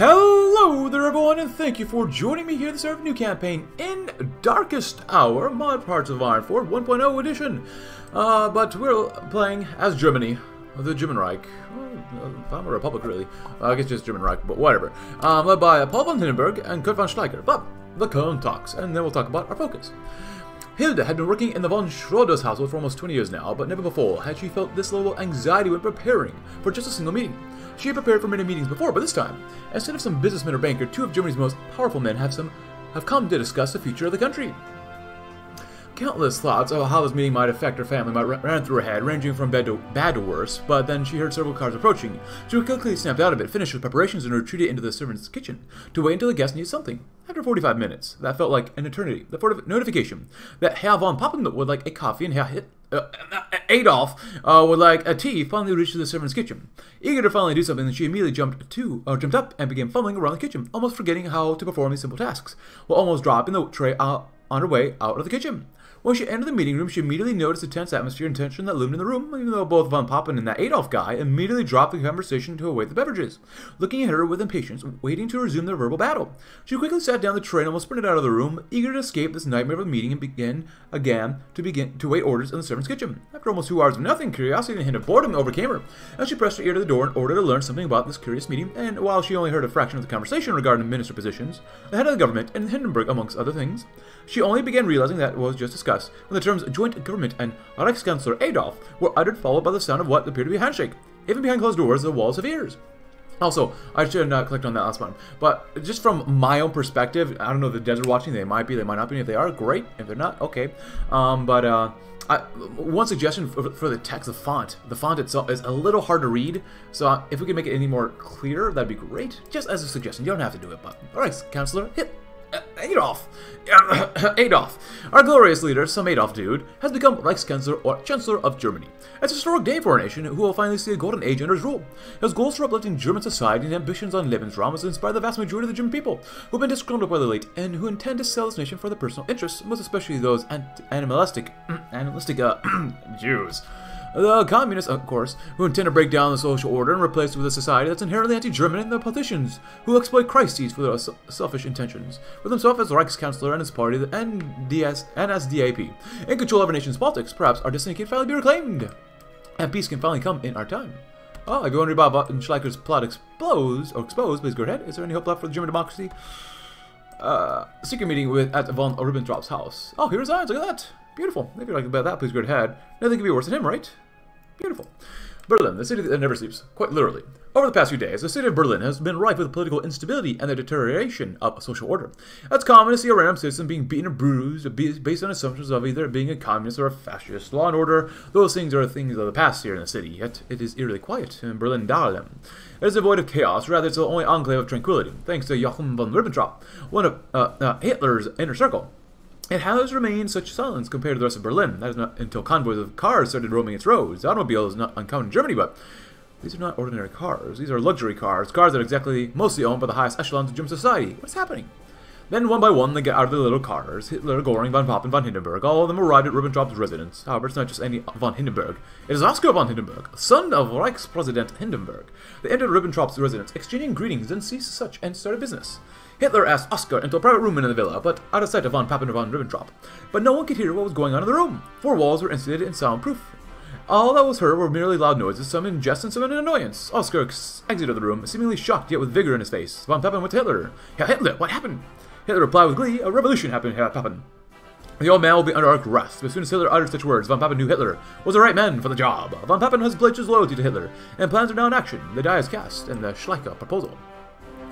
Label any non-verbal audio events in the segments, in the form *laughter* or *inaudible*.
Hello there everyone and thank you for joining me here the start of new campaign in Darkest Hour, Mod Hearts of Iron Ironforge 1.0 edition. Uh, but we're playing as Germany, the German Reich. Well, I'm a republic really. Uh, I guess just German Reich, but whatever. Um, led by Paul von Hindenburg and Kurt von Schleicher. But the Cone talks, and then we'll talk about our focus. Hilda had been working in the von Schroeder's household for almost 20 years now, but never before had she felt this level of anxiety when preparing for just a single meeting. She had prepared for many meetings before, but this time, instead of some businessman or banker, two of Germany's most powerful men have some have come to discuss the future of the country. Countless thoughts of how this meeting might affect her family might ran through her head, ranging from bad to, bad to worse, but then she heard several cars approaching. She quickly snapped out of it, finished with preparations, and retreated into the servant's kitchen to wait until the guest needed something. After 45 minutes, that felt like an eternity, the notification that Herr von Papen would like a coffee and Herr Hit, uh, Adolf uh, would like a tea finally reached the servant's kitchen. Eager to finally do something, she immediately jumped to, uh, jumped up and began fumbling around the kitchen, almost forgetting how to perform these simple tasks, while almost dropping the tray out on her way out of the kitchen. When she entered the meeting room, she immediately noticed the tense atmosphere and tension that loomed in the room, even though both Von Papen and that Adolf guy immediately dropped the conversation to await the beverages, looking at her with impatience, waiting to resume their verbal battle. She quickly sat down the tray and almost sprinted out of the room, eager to escape this nightmare of a meeting and begin again to begin to wait orders in the servant's kitchen. After almost two hours of nothing, curiosity and a hint of boredom overcame her, and she pressed her ear to the door in order to learn something about this curious meeting, and while she only heard a fraction of the conversation regarding minister positions, the head of the government, and Hindenburg amongst other things, she only began realizing that was just discussed when the terms joint government and Reichskanzler Adolf were uttered, followed by the sound of what appeared to be a handshake. Even behind closed doors, the walls of ears. Also, I should have not clicked on that last one. But just from my own perspective, I don't know if the desert watching. They might be, they might not be. If they are, great. If they're not, okay. Um, but uh, I, one suggestion for, for, the text, the font. The font itself is a little hard to read. So uh, if we could make it any more clear, that'd be great. Just as a suggestion. You don't have to do it, but all right, counselor, hit Adolf! *coughs* Adolf! Our glorious leader, some Adolf dude, has become Reichskanzler or Chancellor of Germany. It's a historic day for our nation, who will finally see a golden age under his rule. His goals for uplifting German society and ambitions on Lebensraum has inspired the vast majority of the German people, who have been disgruntled by the late and who intend to sell this nation for their personal interests, most especially those animalistic, *clears throat* animalistic uh, *clears throat* Jews. The communists, of course, who intend to break down the social order and replace it with a society that's inherently anti-German, and the politicians, who exploit crises for their selfish intentions, with himself as Reichskanzler and his party, the NDS, NSDAP, in control of our nation's politics. Perhaps our destiny can finally be reclaimed, and peace can finally come in our time. Oh, if you wonder about Schleicher's plot explodes, or exposed, please go ahead. Is there any hope left for the German democracy? Uh, secret meeting with at von Ribbentrop's house. Oh, he resigns, look at that. Beautiful. If you like about that, please go ahead. Nothing could be worse than him, right? Beautiful. Berlin, the city that never sleeps, quite literally. Over the past few days, the city of Berlin has been rife with political instability and the deterioration of social order. It's common to see a random citizen being beaten or bruised based on assumptions of either being a communist or a fascist. Law and order, those things are things of the past here in the city, yet it is eerily quiet in Berlin Dahlem. It is devoid of chaos, rather it's the only enclave of tranquility, thanks to Joachim von Ribbentrop, one of uh, uh, Hitler's inner circle. It has remained such silence compared to the rest of Berlin. That is not until convoys of cars started roaming its roads. Automobile is not uncommon in Germany, but these are not ordinary cars. These are luxury cars, cars that are exactly mostly owned by the highest echelons of German society. What's happening? Then, one by one, they get out of their little cars. Hitler, Goring, von Papen, von Hindenburg. All of them arrived at Ribbentrop's residence. However, it's not just any von Hindenburg. It is Oscar von Hindenburg, son of Reichspräsident Hindenburg. They entered Ribbentrop's residence, exchanging greetings, then ceased such and started business. Hitler asked Oscar into a private room in the villa, but out of sight of von Papen and von Ribbentrop. But no one could hear what was going on in the room. Four walls were insulated and soundproof. All that was heard were merely loud noises, some in jest and some in annoyance. Oscar exited the room, seemingly shocked yet with vigor in his face. Von Papen went to Hitler. Herr Hitler, what happened? Hitler replied with glee, a revolution happened, Herr Papen. The old man will be under our. But as soon as Hitler uttered such words, von Papen knew Hitler was the right man for the job. Von Papen has pledged his loyalty to Hitler, and plans are now in action. The die is cast, and the Schleicher proposal.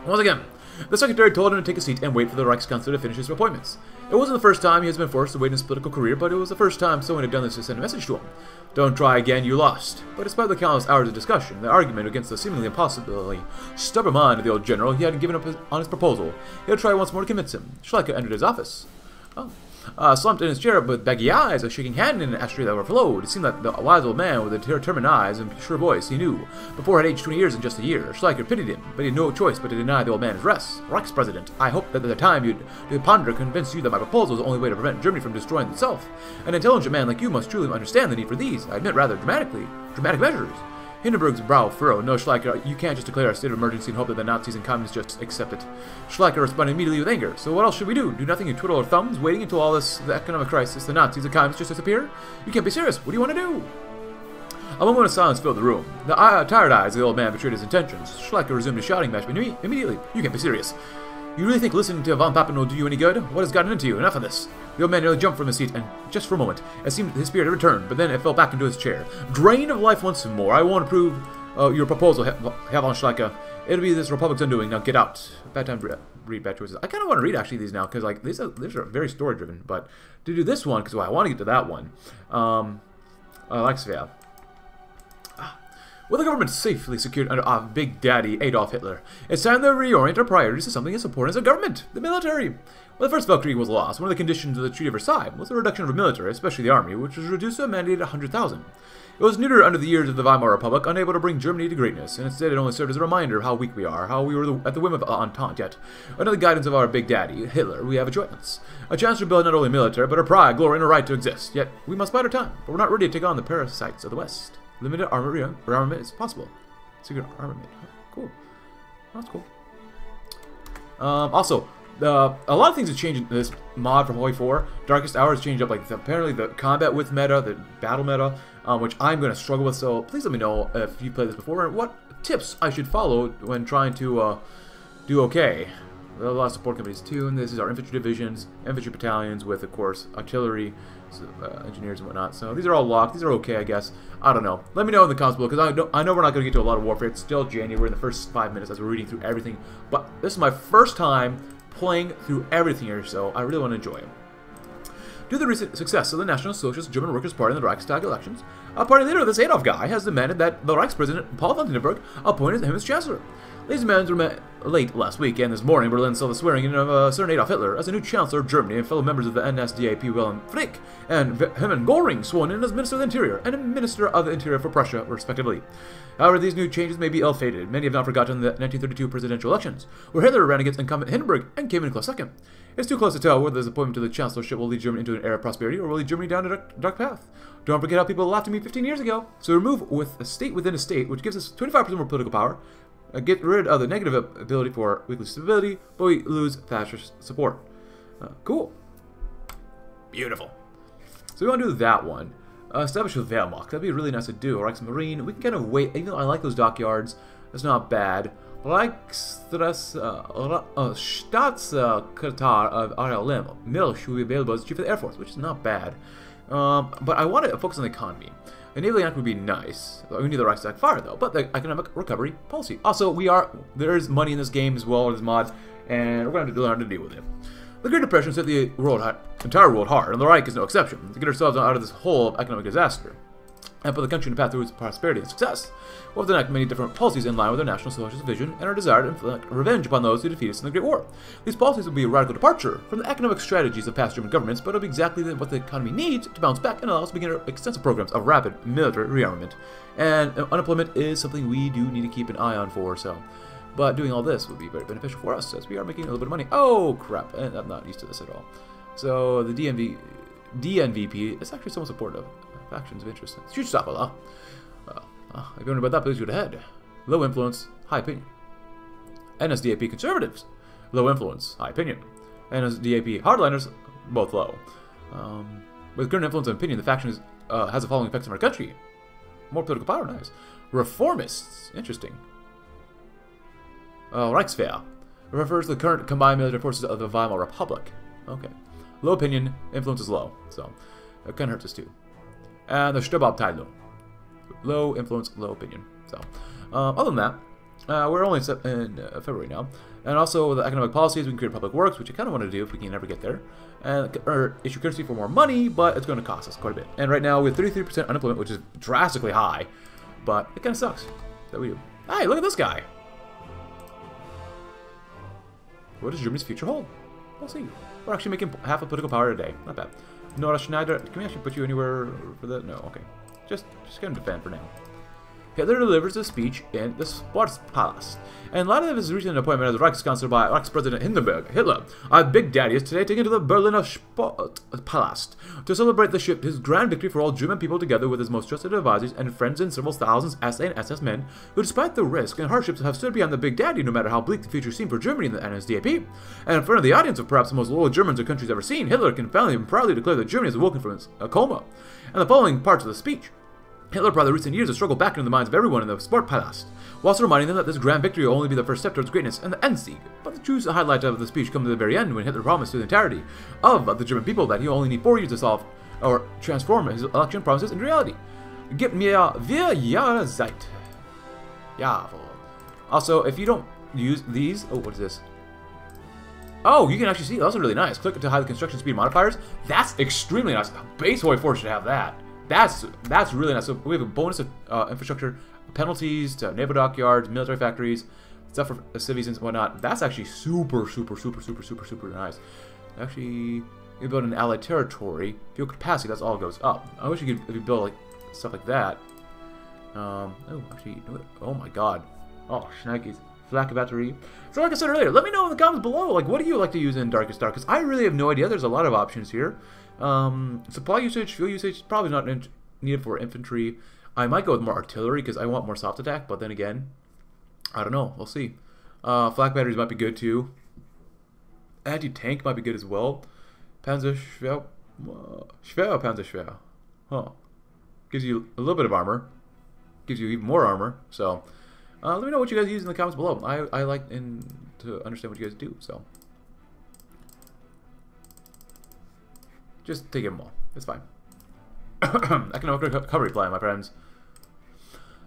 Once again, the secretary told him to take a seat and wait for the Reichskanzler to finish his appointments. It wasn't the first time he has been forced to wait in his political career, but it was the first time someone had done this to send a message to him. Don't try again, you lost. But despite the countless hours of discussion, the argument against the seemingly impossibly stubborn mind of the old general, he hadn't given up his, on his proposal. He had tried once more to convince him. Schleicher entered his office. Oh uh, slumped in his chair with baggy eyes, a shaking hand in an ashtray that overflowed. It seemed like the wise old man with the determined eyes and sure voice he knew. Before had aged 20 years in just a year. Schleicher pitied him, but he had no choice but to deny the old man his rest. Reichspräsident, I hope that at the time you'd ponder convinced you that my proposal is the only way to prevent Germany from destroying itself. An intelligent man like you must truly understand the need for these, I admit rather dramatically, dramatic measures. Hindenburg's brow furrowed. No, Schleicher, you can't just declare a state of emergency and hope that the Nazis and communists just accept it. Schleicher responded immediately with anger. So what else should we do? Do nothing and twiddle our thumbs, waiting until all this, the economic crisis, the Nazis, and communists just disappear? You can't be serious. What do you want to do? A moment of silence filled the room. The uh, tired eyes of the old man betrayed his intentions. Schleicher resumed his shouting match but immediately. You can't be serious. You really think listening to Von Papen will do you any good? What has gotten into you? Enough of this. The old man nearly jumped from his seat, and just for a moment, it seemed his spirit had returned, but then it fell back into his chair. Drained of life once more, I won't approve uh, your proposal, Herr von Schleicher. It'll be this Republic's undoing. Now get out. Bad time to read bad choices. I kind of want to read actually these now because like these are these are very story driven. But to do this one because well, I want to get to that one. Um, Alexia. With the government safely secured under our Big Daddy Adolf Hitler, it's time to reorient our priorities to something as important as a government, the military. When the First Weltkrieg was lost, one of the conditions of the Treaty of Versailles was the reduction of the military, especially the army, which was reduced to a mandated 100,000. It was neutered under the years of the Weimar Republic, unable to bring Germany to greatness, and instead it only served as a reminder of how weak we are, how we were the, at the whim of Entente, yet, under the guidance of our Big Daddy, Hitler, we have a chance. A chance to build not only military, but a pride, glory, and a right to exist. Yet, we must bide our time, but we're not ready to take on the parasites of the West. Limited armor armament is possible. Secret armament. Cool. That's cool. Um, also, uh, a lot of things have changed in this mod from Hoi 4. Darkest Hour has changed up, like, the, apparently the combat with meta, the battle meta, um, which I'm going to struggle with, so please let me know if you played this before and what tips I should follow when trying to uh, do okay. There are a lot of support companies too, and this is our infantry divisions, infantry battalions with, of course, artillery, uh, engineers and whatnot. So these are all locked. These are okay, I guess. I don't know. Let me know in the comments below, because I, know, I know we're not going to get to a lot of warfare. It's still January in the first five minutes as we're reading through everything. But this is my first time playing through everything here, so I really want to enjoy it. Due to the recent success of the National Socialist German Workers' Party in the Reichstag elections, a party leader, this Adolf guy, has demanded that the Reichspresident Paul von Hindenburg appoint him as Chancellor. These demands were met late last week, and this morning Berlin saw the swearing in of uh, certain Adolf Hitler as a new Chancellor of Germany, and fellow members of the NSDAP Wilhelm Frick and Hermann Göring sworn in as Minister of the Interior and Minister of the Interior for Prussia, respectively. However, these new changes may be ill-fated. Many have not forgotten the 1932 presidential elections, where Hitler ran against incumbent Hindenburg and came in close second. It's too close to tell whether this appointment to the chancellorship will lead Germany into an era of prosperity or will lead Germany down a dark, dark path. Don't forget how people laughed at me 15 years ago. So we move with a state within a state, which gives us 25% more political power, uh, get rid of the negative ability for weekly stability, but we lose fascist support. Uh, cool. Beautiful. So we want to do that one. Uh, establish a Wehrmacht. That'd be really nice to do. Reichsmarine. We can kind of wait. Even though I like those dockyards, that's not bad. Reichsstress, uh, uh, Staatssekretär of RLM, Milch, will be available as Chief of the Air Force, which is not bad. Um, but I want to focus on the economy. Enabling act would be nice. We need the Reichstag fire though, but the economic recovery policy. Also, we are there is money in this game as well as mods, and we're going to have to learn to deal with it. The Great Depression set the world, entire world hard, and the Reich is no exception, to get ourselves out of this hole of economic disaster and put the country on a path towards prosperity and success. We'll have to enact many different policies in line with our National Socialist vision and our desire to inflict revenge upon those who defeat us in the Great War. These policies will be a radical departure from the economic strategies of past German governments, but it'll be exactly what the economy needs to bounce back and allow us to begin our extensive programs of rapid military rearmament. And uh, unemployment is something we do need to keep an eye on for, so... But doing all this would be very beneficial for us, as we are making a little bit of money. Oh, crap. I'm not used to this at all. So, the DMV... DNVP is actually somewhat supportive. Factions of interest. Huge stop. Well, uh, if you wonder about that, please go ahead. Low influence, high opinion. NSDAP conservatives. Low influence, high opinion. NSDAP hardliners, both low. Um, with current influence and opinion, the faction is, uh, has the following effects on our country. More political power, nice. Reformists, interesting. Uh, Reichswehr refers to the current combined military forces of the Weimar Republic. Okay. Low opinion, influence is low, so it kind of hurts us too and the Sturmabteilung. Low influence, low opinion. So, um, other than that, uh, we're only in uh, February now. And also the economic policies, we can create public works, which I kind of want to do if we can ever get there. And or issue currency for more money, but it's going to cost us quite a bit. And right now we have 33% unemployment, which is drastically high. But it kind of sucks that we do. Hey, look at this guy. What does Germany's future hold? We'll see. We're actually making half a political power today. Not bad. Nora Schneider, can we actually put you anywhere for that? No, okay. Just, just get him to defend for now. Hitler delivers a speech in the Sportpalast. In light of his recent appointment as Reichskanzler by Reichspräsident Hindenburg, Hitler, our Big Daddy is today taken to the Berliner Sportpalast to celebrate the ship, his grand victory for all German people together with his most trusted advisors and friends and several thousands SA and SS men who, despite the risk and hardships, have stood behind the Big Daddy no matter how bleak the future seemed for Germany and the NSDAP. And in front of the audience of perhaps the most loyal Germans the country's ever seen, Hitler can finally and proudly declare that Germany has awoken from its coma. And the following parts of the speech Hitler brought the recent years of struggle back into the minds of everyone in the Sportpalast, whilst reminding them that this grand victory will only be the first step towards greatness and the Endsieg. But the true highlight of the speech comes at the very end when Hitler promised to the entirety of the German people that he will only need four years to solve or transform his election promises into reality. Gib mir vier Jahre Zeit. Jawohl. Also, if you don't use these... Oh, what is this? Oh, you can actually see. Are really nice. Click to hide the construction speed modifiers. That's extremely nice. Base Boy Force should have that. That's that's really nice. So we have a bonus of uh, infrastructure, penalties to naval dockyards, military factories, stuff for civies and whatnot. That's actually super, super, super, super, super, super nice. Actually, you build an allied territory. Fuel capacity, that's all goes up. I wish you could if you build like stuff like that. Um, oh, actually, oh my god. Oh, shnikes. Flak battery. So like I said earlier, let me know in the comments below, like, what do you like to use in Darkest Dark? Because I really have no idea. There's a lot of options here. Um, supply usage, fuel usage, probably not needed for infantry. I might go with more artillery because I want more soft attack, but then again, I don't know. We'll see. Uh, flak batteries might be good too. Anti-tank might be good as well. Panzer Schwer... Uh, Schwer Panzer Schwer. Huh. Gives you a little bit of armor. Gives you even more armor. So, uh, let me know what you guys use in the comments below. I, I like in, to understand what you guys do, so... Just take them more. It's fine. Economic recovery plan, my friends.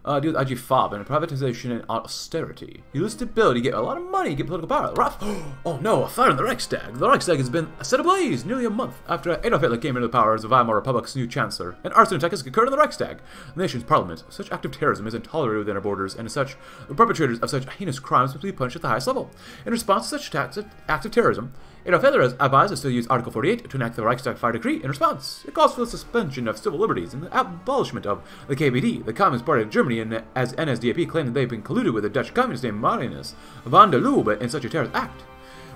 Uh, deal with IG Farben and privatization and austerity. You lose stability, get a lot of money, get political power. Ruff. *gasps* Oh no, a fire in the Reichstag. The Reichstag has been set ablaze nearly a month after Adolf Hitler came into power as the Weimar Republic's new chancellor. An arson attack has occurred in the Reichstag, the nation's parliament. Such active terrorism is intolerable within our borders, and as such, the perpetrators of such heinous crimes must be punished at the highest level. In response to such attacks, acts of terrorism, Has advised us to use Article 48 to enact the Reichstag fire decree in response. It calls for the suspension of civil liberties and the abolishment of the KPD, the Communist Party of Germany, and as NSDAP claimed that they've been colluded with the Dutch communist named Marinus van der Lubbe in such a terrorist act.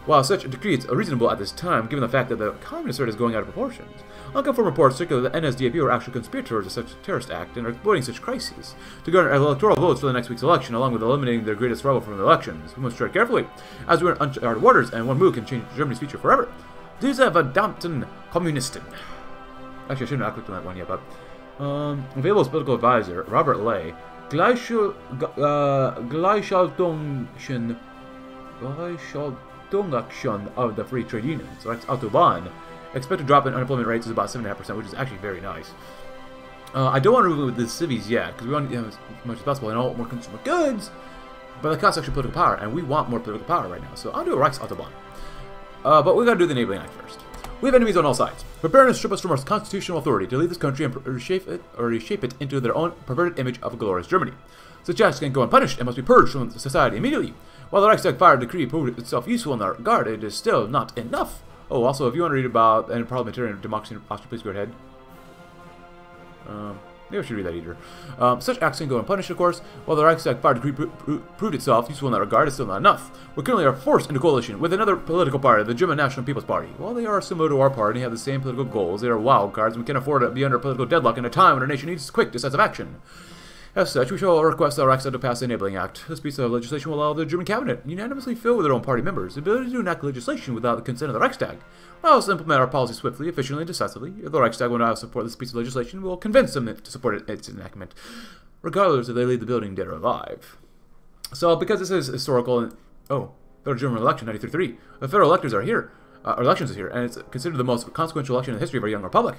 While such a decree is reasonable at this time, given the fact that the communist threat is going out of proportions, unconfirmed reports circulate that the NSDAP are actual conspirators of such a terrorist act and are exploiting such crises to garner electoral votes for the next week's election, along with eliminating their greatest rival from the elections. We must tread carefully, as we are in uncharted waters, and one move can change Germany's future forever. Diese verdammten Kommunisten. Actually, I shouldn't have clicked on that one yet, but... Um, available political advisor, Robert Ley. Gleichschaltung... Uh, Gleichschaltungen... Of the free trade Union. So that's Autobahn. Expected drop in unemployment rates is about 7.5%, which is actually very nice. Uh, I don't want to remove the civies yet, because we want to have as much as possible and all more consumer goods, but that costs actually political power, and we want more political power right now. So I'll do a Reichsautobahn. Uh, but we've gotta do the Enabling Act first. We have enemies on all sides, preparing to strip us from our constitutional authority to lead this country and reshape it, or reshape it into their own perverted image of a glorious Germany. Such acts can go unpunished and must be purged from society immediately. While the Reichstag fire decree proved itself useful in that regard, it is still not enough. Oh, also, if you want to read about any parliamentarian democracy in Austria, please go ahead. Um, Maybe I should read that either. Um, such acts can go unpunished, of course. While the Reichstag fire decree proved itself useful in that regard, it's still not enough. We currently are forced into coalition with another political party, the German National People's Party. While they are similar to our party and have the same political goals, they are wild cards and we can't afford to be under political deadlock in a time when our nation needs quick, decisive action. As such, we shall request the Reichstag to pass the Enabling Act. This piece of legislation will allow the German cabinet, unanimously filled with their own party members, the ability to enact legislation without the consent of the Reichstag. We'll also implement our policy swiftly, efficiently, and decisively. If the Reichstag will not support this piece of legislation, we will convince them to support its enactment, regardless if they leave the building dead or alive. So, because this is historical, oh, federal German election 93 the federal electors are here uh, elections this year, and it's considered the most consequential election in the history of our young republic.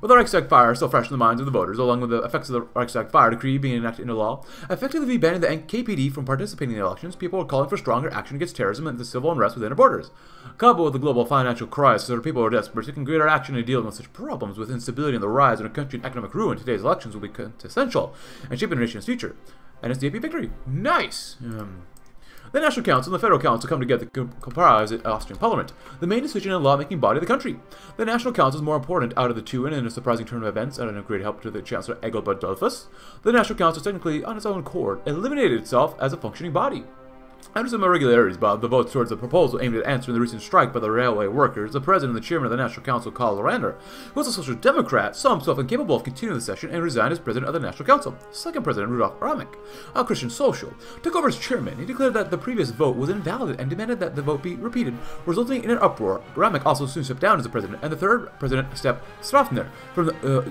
With the Reichstag fire still fresh in the minds of the voters, along with the effects of the Reichstag fire decree being enacted into law, effectively banning the KPD from participating in the elections, people are calling for stronger action against terrorism and the civil unrest within our borders. Coupled with the global financial crisis, our people are desperate, taking greater action in dealing with such problems with instability and the rise in a country and economic ruin. Today's elections will be quintessential and shaping the nation's future. NSDAP victory. Nice! Um, The National Council and the Federal Council come together to comprise the Austrian Parliament, the main decision and law-making body of the country. The National Council is more important out of the two and in a surprising turn of events and a great help to the Chancellor Engelbert Dollfuss. The National Council technically, on its own accord, eliminated itself as a functioning body. After some irregularities about the votes towards the proposal aimed at answering the recent strike by the railway workers, the president and the chairman of the National Council, Karl Lorander, who was a social democrat, saw himself incapable of continuing the session and resigned as president of the National Council. Second president, Rudolf Ramek, a Christian social, took over as chairman. He declared that the previous vote was invalid and demanded that the vote be repeated, resulting in an uproar. Ramek also soon stepped down as the president, and the third president, Sepp Strafner, from the uh,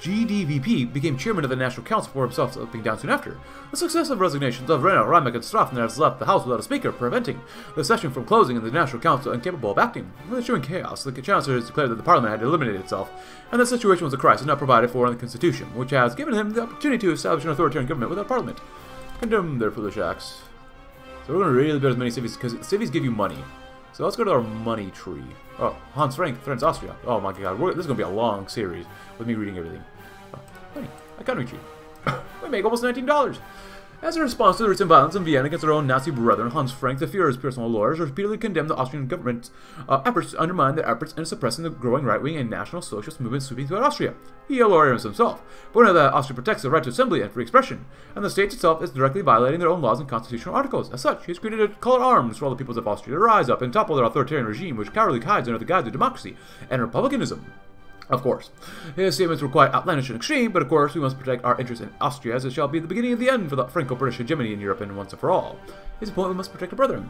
GDVP became chairman of the National Council for himself, stepping down soon after. The successive resignations of Renner, Ramek, and Strafner left the House without a speaker, preventing the session from closing and the National Council incapable of acting. Ensuing chaos, the Chancellor has declared that the Parliament had eliminated itself, and the situation was a crisis not provided for in the Constitution, which has given him the opportunity to establish an authoritarian government without Parliament. Condemn their foolish acts. So we're going to really build as many cities, because cities give you money. So let's go to our money tree. Oh, Hans Frank threatens Austria. Oh my god, this is going to be a long series with me reading everything. Money. Economy tree. we make almost $19. As a response to the recent violence in Vienna against their own Nazi brethren, Hans Frank, the Führer's personal lawyers, repeatedly condemned the Austrian government's uh, efforts to undermine their efforts in suppressing the growing right-wing and national socialist movement sweeping throughout Austria. He a lawyer himself, pointed that Austria protects the right to assembly and free expression, and the state itself is directly violating their own laws and constitutional articles. As such, he has created a call to arms for all the peoples of Austria to rise up and topple their authoritarian regime which cowardly hides under the guise of democracy and republicanism. Of course. His statements were quite outlandish and extreme, but of course we must protect our interests in Austria as it shall be the beginning of the end for the Franco-British hegemony in Europe and once and for all. His point we must protect our brethren.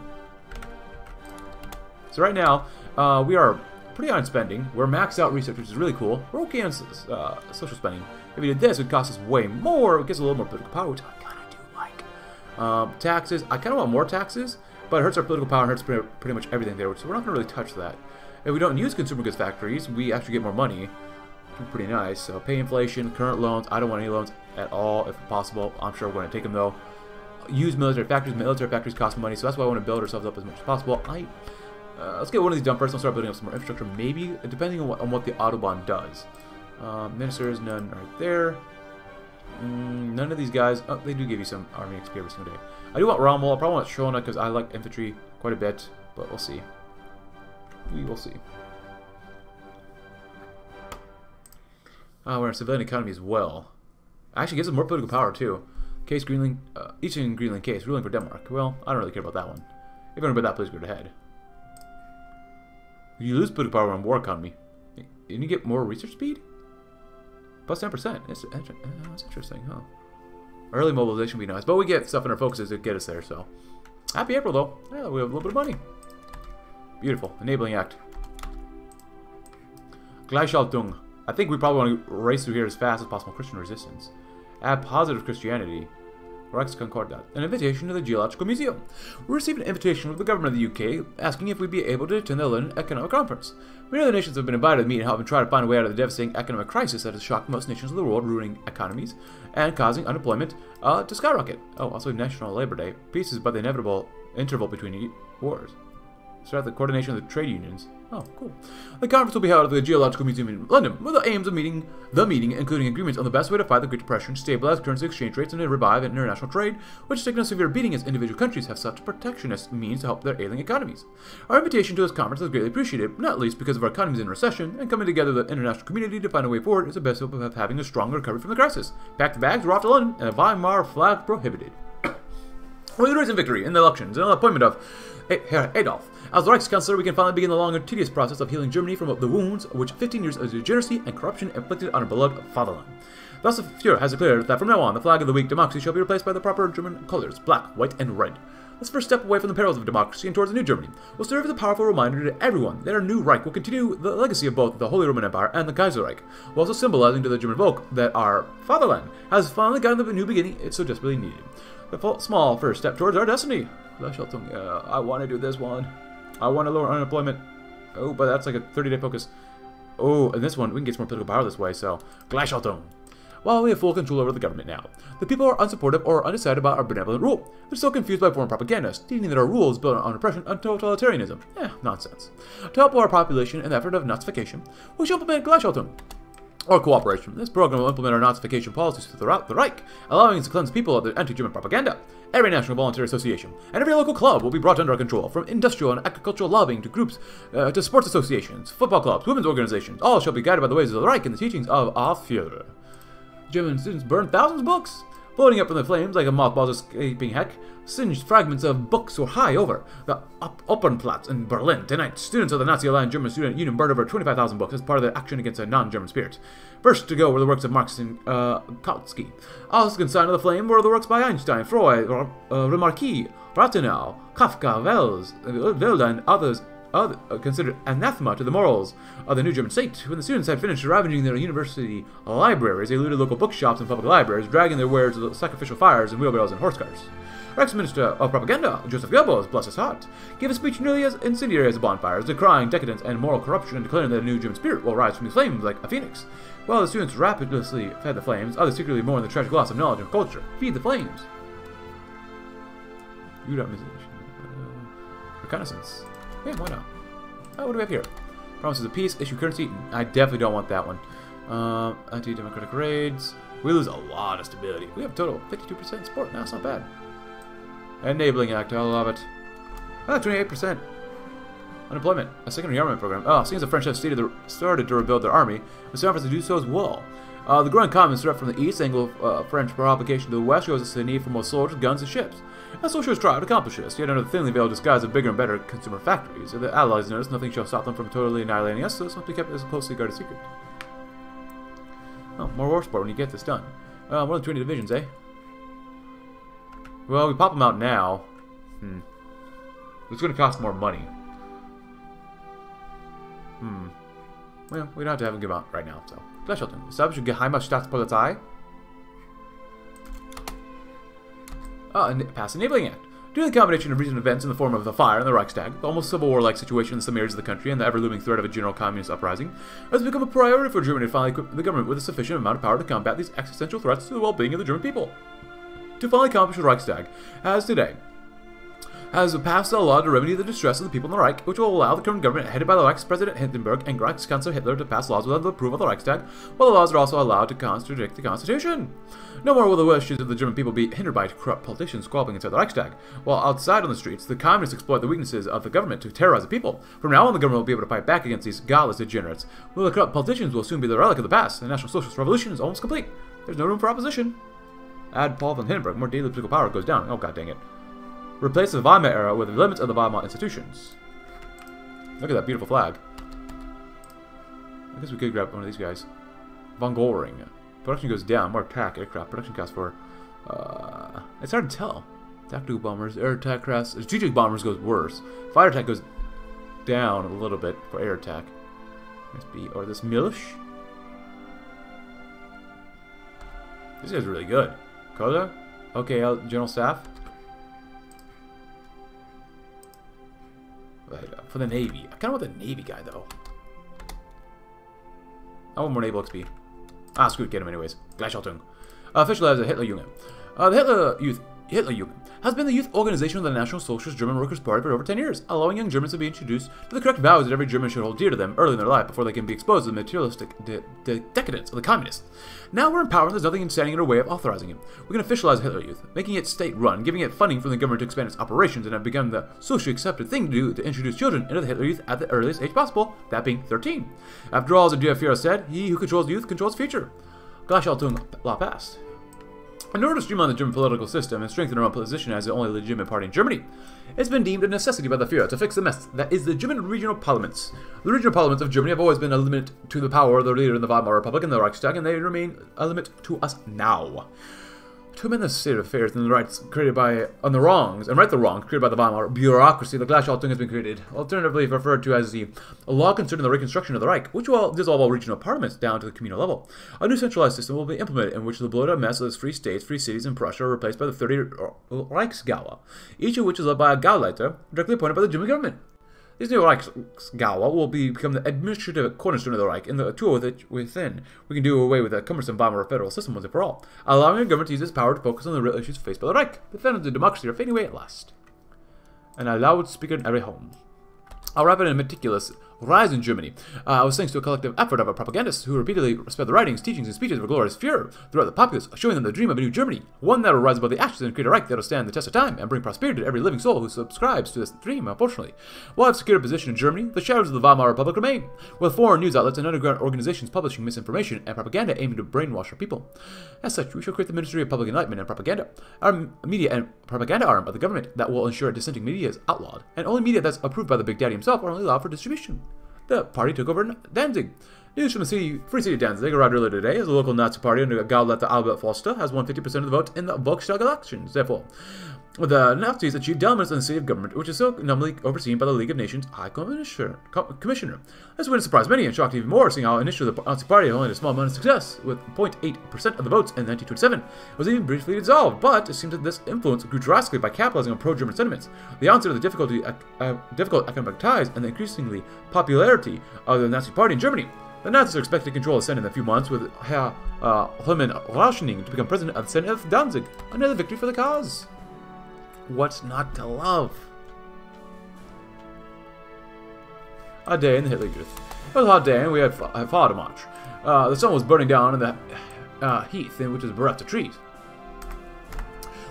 So right now, uh, we are pretty on spending. We're maxed out research, which is really cool. We're okay on uh, social spending. If we did this, it would cost us way more. It gives a little more political power, which I kind of do like. Um, taxes, I kind of want more taxes, but it hurts our political power and hurts pretty much everything there, so we're not going to really touch that. If we don't use consumer goods factories, we actually get more money. Pretty nice. So pay inflation, current loans. I don't want any loans at all, if possible. I'm sure we're going to take them though. Use military factories. Military factories cost money, so that's why I want to build ourselves up as much as possible. I uh, let's get one of these done first. I'll start building up some more infrastructure, maybe depending on what, on what the autobahn does. Uh, ministers, none right there. Mm, none of these guys. Oh, they do give you some army XP every single day. I do want Rommel. I probably want Schörner because I like infantry quite a bit, but we'll see. We will see. Oh, we're in a civilian economy as well. Actually gives us more political power, too. Case Greenland, uh, Eastern Greenland case, ruling for Denmark. Well, I don't really care about that one. If you want to that, please go ahead. You lose political power on war economy. Didn't you get more research speed? Plus 10%. It's, that's interesting, huh? Early mobilization would be nice. But we get stuff in our focuses to get us there, so. Happy April, though. Yeah, we have a little bit of money. Beautiful. Enabling Act. Gleichschaltung. I think we probably want to race through here as fast as possible. Christian resistance. Add positive Christianity. Reichskonkordat. An invitation to the Geological Museum. We received an invitation from the government of the UK asking if we'd be able to attend the London Economic Conference. Many other nations have been invited to meet and help and try to find a way out of the devastating economic crisis that has shocked most nations of the world, ruining economies and causing unemployment uh, to skyrocket. Oh, also National Labor Day. Peace is but the inevitable interval between wars. Start the coordination of the trade unions. Oh, cool. The conference will be held at the Geological Museum in London, with the aims of meeting the meeting, including agreements on the best way to fight the Great Depression, stabilize currency exchange rates, and revive international trade, which has taken a severe beating as individual countries have such protectionist means to help their ailing economies. Our invitation to this conference is greatly appreciated, not least because of our economies in recession, and coming together the international community to find a way forward is the best hope of having a strong recovery from the crisis. Pack the bags, we're off to London, and a Weimar flag prohibited. *coughs* With the recent victory in the elections and appointment of Adolf as the Reichskanzler, we can finally begin the long and tedious process of healing Germany from the wounds which 15 years of degeneracy and corruption inflicted on our beloved fatherland. Thus, the Fuhrer has declared that from now on, the flag of the weak democracy shall be replaced by the proper German colors, black, white, and red. Let's first step away from the perils of democracy and towards a new Germany. Will serve as a powerful reminder to everyone that our new Reich will continue the legacy of both the Holy Roman Empire and the Kaiserreich, while also symbolizing to the German folk that our fatherland has finally gotten the new beginning it so desperately needed. The small first step towards our destiny. Uh, I want to do this one. I want to lower unemployment. Oh, but that's like a 30-day focus. Oh, and this one, we can get some more political power this way, so... Gleichschaltung. While we have full control over the government now. The people are unsupportive or undecided about our benevolent rule. They're still confused by foreign propaganda, stating that our rule is built on oppression and totalitarianism. Eh, nonsense. To help our population in the effort of Nazification, we shall implement Gleichschaltung. Or cooperation. This program will implement our Nazification policies throughout the Reich, allowing us to cleanse people of the anti-German propaganda. Every national voluntary association and every local club will be brought under our control, from industrial and agricultural lobbying to groups, uh, to sports associations, football clubs, women's organizations. All shall be guided by the ways of the Reich and the teachings of our Führer. German students burned thousands of books, floating up from the flames like a mothball's escaping heck. Singed fragments of books were high over the Opernplatz in Berlin. Tonight, students of the Nazi-aligned German Student Union burned over 25,000 books as part of their action against a non-German spirit. First to go were the works of Marx and uh, Kautsky. Also consigned to the flame were the works by Einstein, Freud, uh, Remarque, Rathenau, Kafka, Wells, Wilde, and others other, uh, considered anathema to the morals of the new German state. When the students had finished ravaging their university libraries, they looted local bookshops and public libraries, dragging their wares to sacrificial fires in wheelbarrows and horse cars. Reichsminister of Propaganda, Joseph Goebbels, bless his heart, gave a speech nearly as incendiary as the bonfires, decrying decadence and moral corruption and declaring that a new German spirit will rise from the flames like a phoenix. While the students rapidly fed the flames, others secretly mourned the tragic loss of knowledge and culture. Feed the flames. You don't uh, reconnaissance. Yeah, why not? Oh, what do we have here? Promises of peace, issue currency. I definitely don't want that one. Uh, Anti-democratic raids. We lose a lot of stability. We have total 52% support. Now, it's not bad. Enabling Act, I love it. Ah, 28%. Unemployment. A second rearmament program. Oh, seems the French have started to rebuild their army, and so offers to do so as well. Uh, the growing communist threat from the east, Anglo-French uh, propagation to the west shows us the need for more soldiers, guns, and ships. And socialists try to accomplish this, yet under the thinly veiled disguise of bigger and better consumer factories. If the Allies notice, nothing shall stop them from totally annihilating us, so this must be kept as a closely guarded secret. Oh, more war sport when you get this done. Uh, more than 20 divisions, eh? Well, we pop them out now. Hmm. It's going to cost more money. Hmm. Well, we don't have to have them give out right now, so. Gleichschaltung. Establish a Geheimstaatspolizei. Ah, and pass Enabling Act. Due to the combination of recent events in the form of the fire in the Reichstag, the almost civil war-like situation in some areas of the country, and the ever-looming threat of a general communist uprising, it has become a priority for Germany to finally equip the government with a sufficient amount of power to combat these existential threats to the well-being of the German people. To finally accomplish the Reichstag, as today, has passed a law to remedy the distress of the people in the Reich, which will allow the current government, headed by the Reichspräsident Hindenburg and Reichskanzler Hitler, to pass laws without the approval of the Reichstag, while the laws are also allowed to contradict the Constitution. No more will the wishes of the German people be hindered by corrupt politicians squabbling inside the Reichstag, while outside on the streets, the communists exploit the weaknesses of the government to terrorize the people. From now on, the government will be able to fight back against these godless degenerates, while the corrupt politicians will soon be the relic of the past. The National Socialist Revolution is almost complete. There's no room for opposition. Add Paul von Hindenburg, more daily political power goes down. Oh god dang it. Replace the Weimar era with the limits of the Weimar institutions. Look at that beautiful flag. I guess we could grab one of these guys. Von Goring. Production goes down. More attack aircraft. Production cost for... Uh, it's hard to tell. Tactical bombers, air attack crafts. Strategic bombers goes worse. Fire attack goes down a little bit for air attack. Must be... Or this Milch? This guy's really good. Koda? Okay, General Staff. Uh, for the Navy. I kind of want the Navy guy, though. I want more naval XP. Ah, screw it, get him anyways. Gleichschaltung. Uh, officially as a Hitler Jugend. Uh, the Hitler Youth Hitler Jugend has been the youth organization of the National Socialist German Workers' Party for over 10 years, allowing young Germans to be introduced to the correct values that every German should hold dear to them early in their life before they can be exposed to the materialistic de de decadence of the communists. Now we're in power and there's nothing standing in our way of authorizing it. We can officialize Hitler Youth, making it state-run, giving it funding from the government to expand its operations, and have become the socially accepted thing to do to introduce children into the Hitler Youth at the earliest age possible, that being 13. After all, as Der Führer said, he who controls youth controls future. Gleichschaltung la past. In order to streamline the German political system and strengthen our own position as the only legitimate party in Germany, it's been deemed a necessity by the Führer to fix the mess that is the German regional parliaments. The regional parliaments of Germany have always been a limit to the power of the leader in the Weimar Republic and the Reichstag, and they remain a limit to us now to amend the state affairs and the rights created by on the wrongs and right the wrongs created by the Weimar bureaucracy, the Gleichschaltung has been created, alternatively referred to as the law concerning the reconstruction of the Reich, which will dissolve all regional parliaments down to the communal level. A new centralized system will be implemented in which the bloated mess of those free states, free cities and Prussia are replaced by the 30 uh, Reichsgaue, each of which is led by a Gauleiter directly appointed by the German government. This new Reichsgaue will be, become the administrative cornerstone of the Reich, and the tool with it within we can do away with the cumbersome Weimar federal system once and for all, allowing the government to use its power to focus on the real issues faced by the Reich. The founders of democracy are fading away at last. And a loudspeaker in every home. A rapid and meticulous rise in Germany uh, was thanks to a collective effort of a propagandist who repeatedly spread the writings, teachings, and speeches of a glorious Führer throughout the populace, showing them the dream of a new Germany, one that will rise above the ashes and create a Reich that will stand the test of time and bring prosperity to every living soul who subscribes to this dream, unfortunately. While I've secured a position in Germany, the shadows of the Weimar Republic remain, with foreign news outlets and underground organizations publishing misinformation and propaganda aiming to brainwash our people. As such, we shall create the Ministry of Public Enlightenment and Propaganda, our media and propaganda arm of the government that will ensure dissenting media is outlawed, and only media that's approved by the Big Daddy himself are only allowed for distribution. The party took over Danzig. News from the city, Free City Danzig arrived earlier today as the local Nazi party under Gauleiter Albert Forster has won 50% of the vote in the Volkstag elections. Therefore, the Nazis achieved dominance in the city of government, which is so normally overseen by the League of Nations High Commissioner. commissioner. This wouldn't surprise many and shocked even more, seeing how initially the Nazi Party only had a small amount of success, with 0.8% of the votes in 1927. It was even briefly dissolved, but it seems that this influence grew drastically by capitalizing on pro-German sentiments. The onset of the difficulty, uh, difficult economic ties and the increasingly popularity of the Nazi Party in Germany. The Nazis are expected to control the Senate in a few months, with Herr uh, Hermann Rauschning to become president of the Senate of Danzig. Another victory for the cause. What's not to love? A day in the Hitler Youth. It was a hot day, and we had far to march. Uh, the sun was burning down in the uh, heath, which was bereft of trees.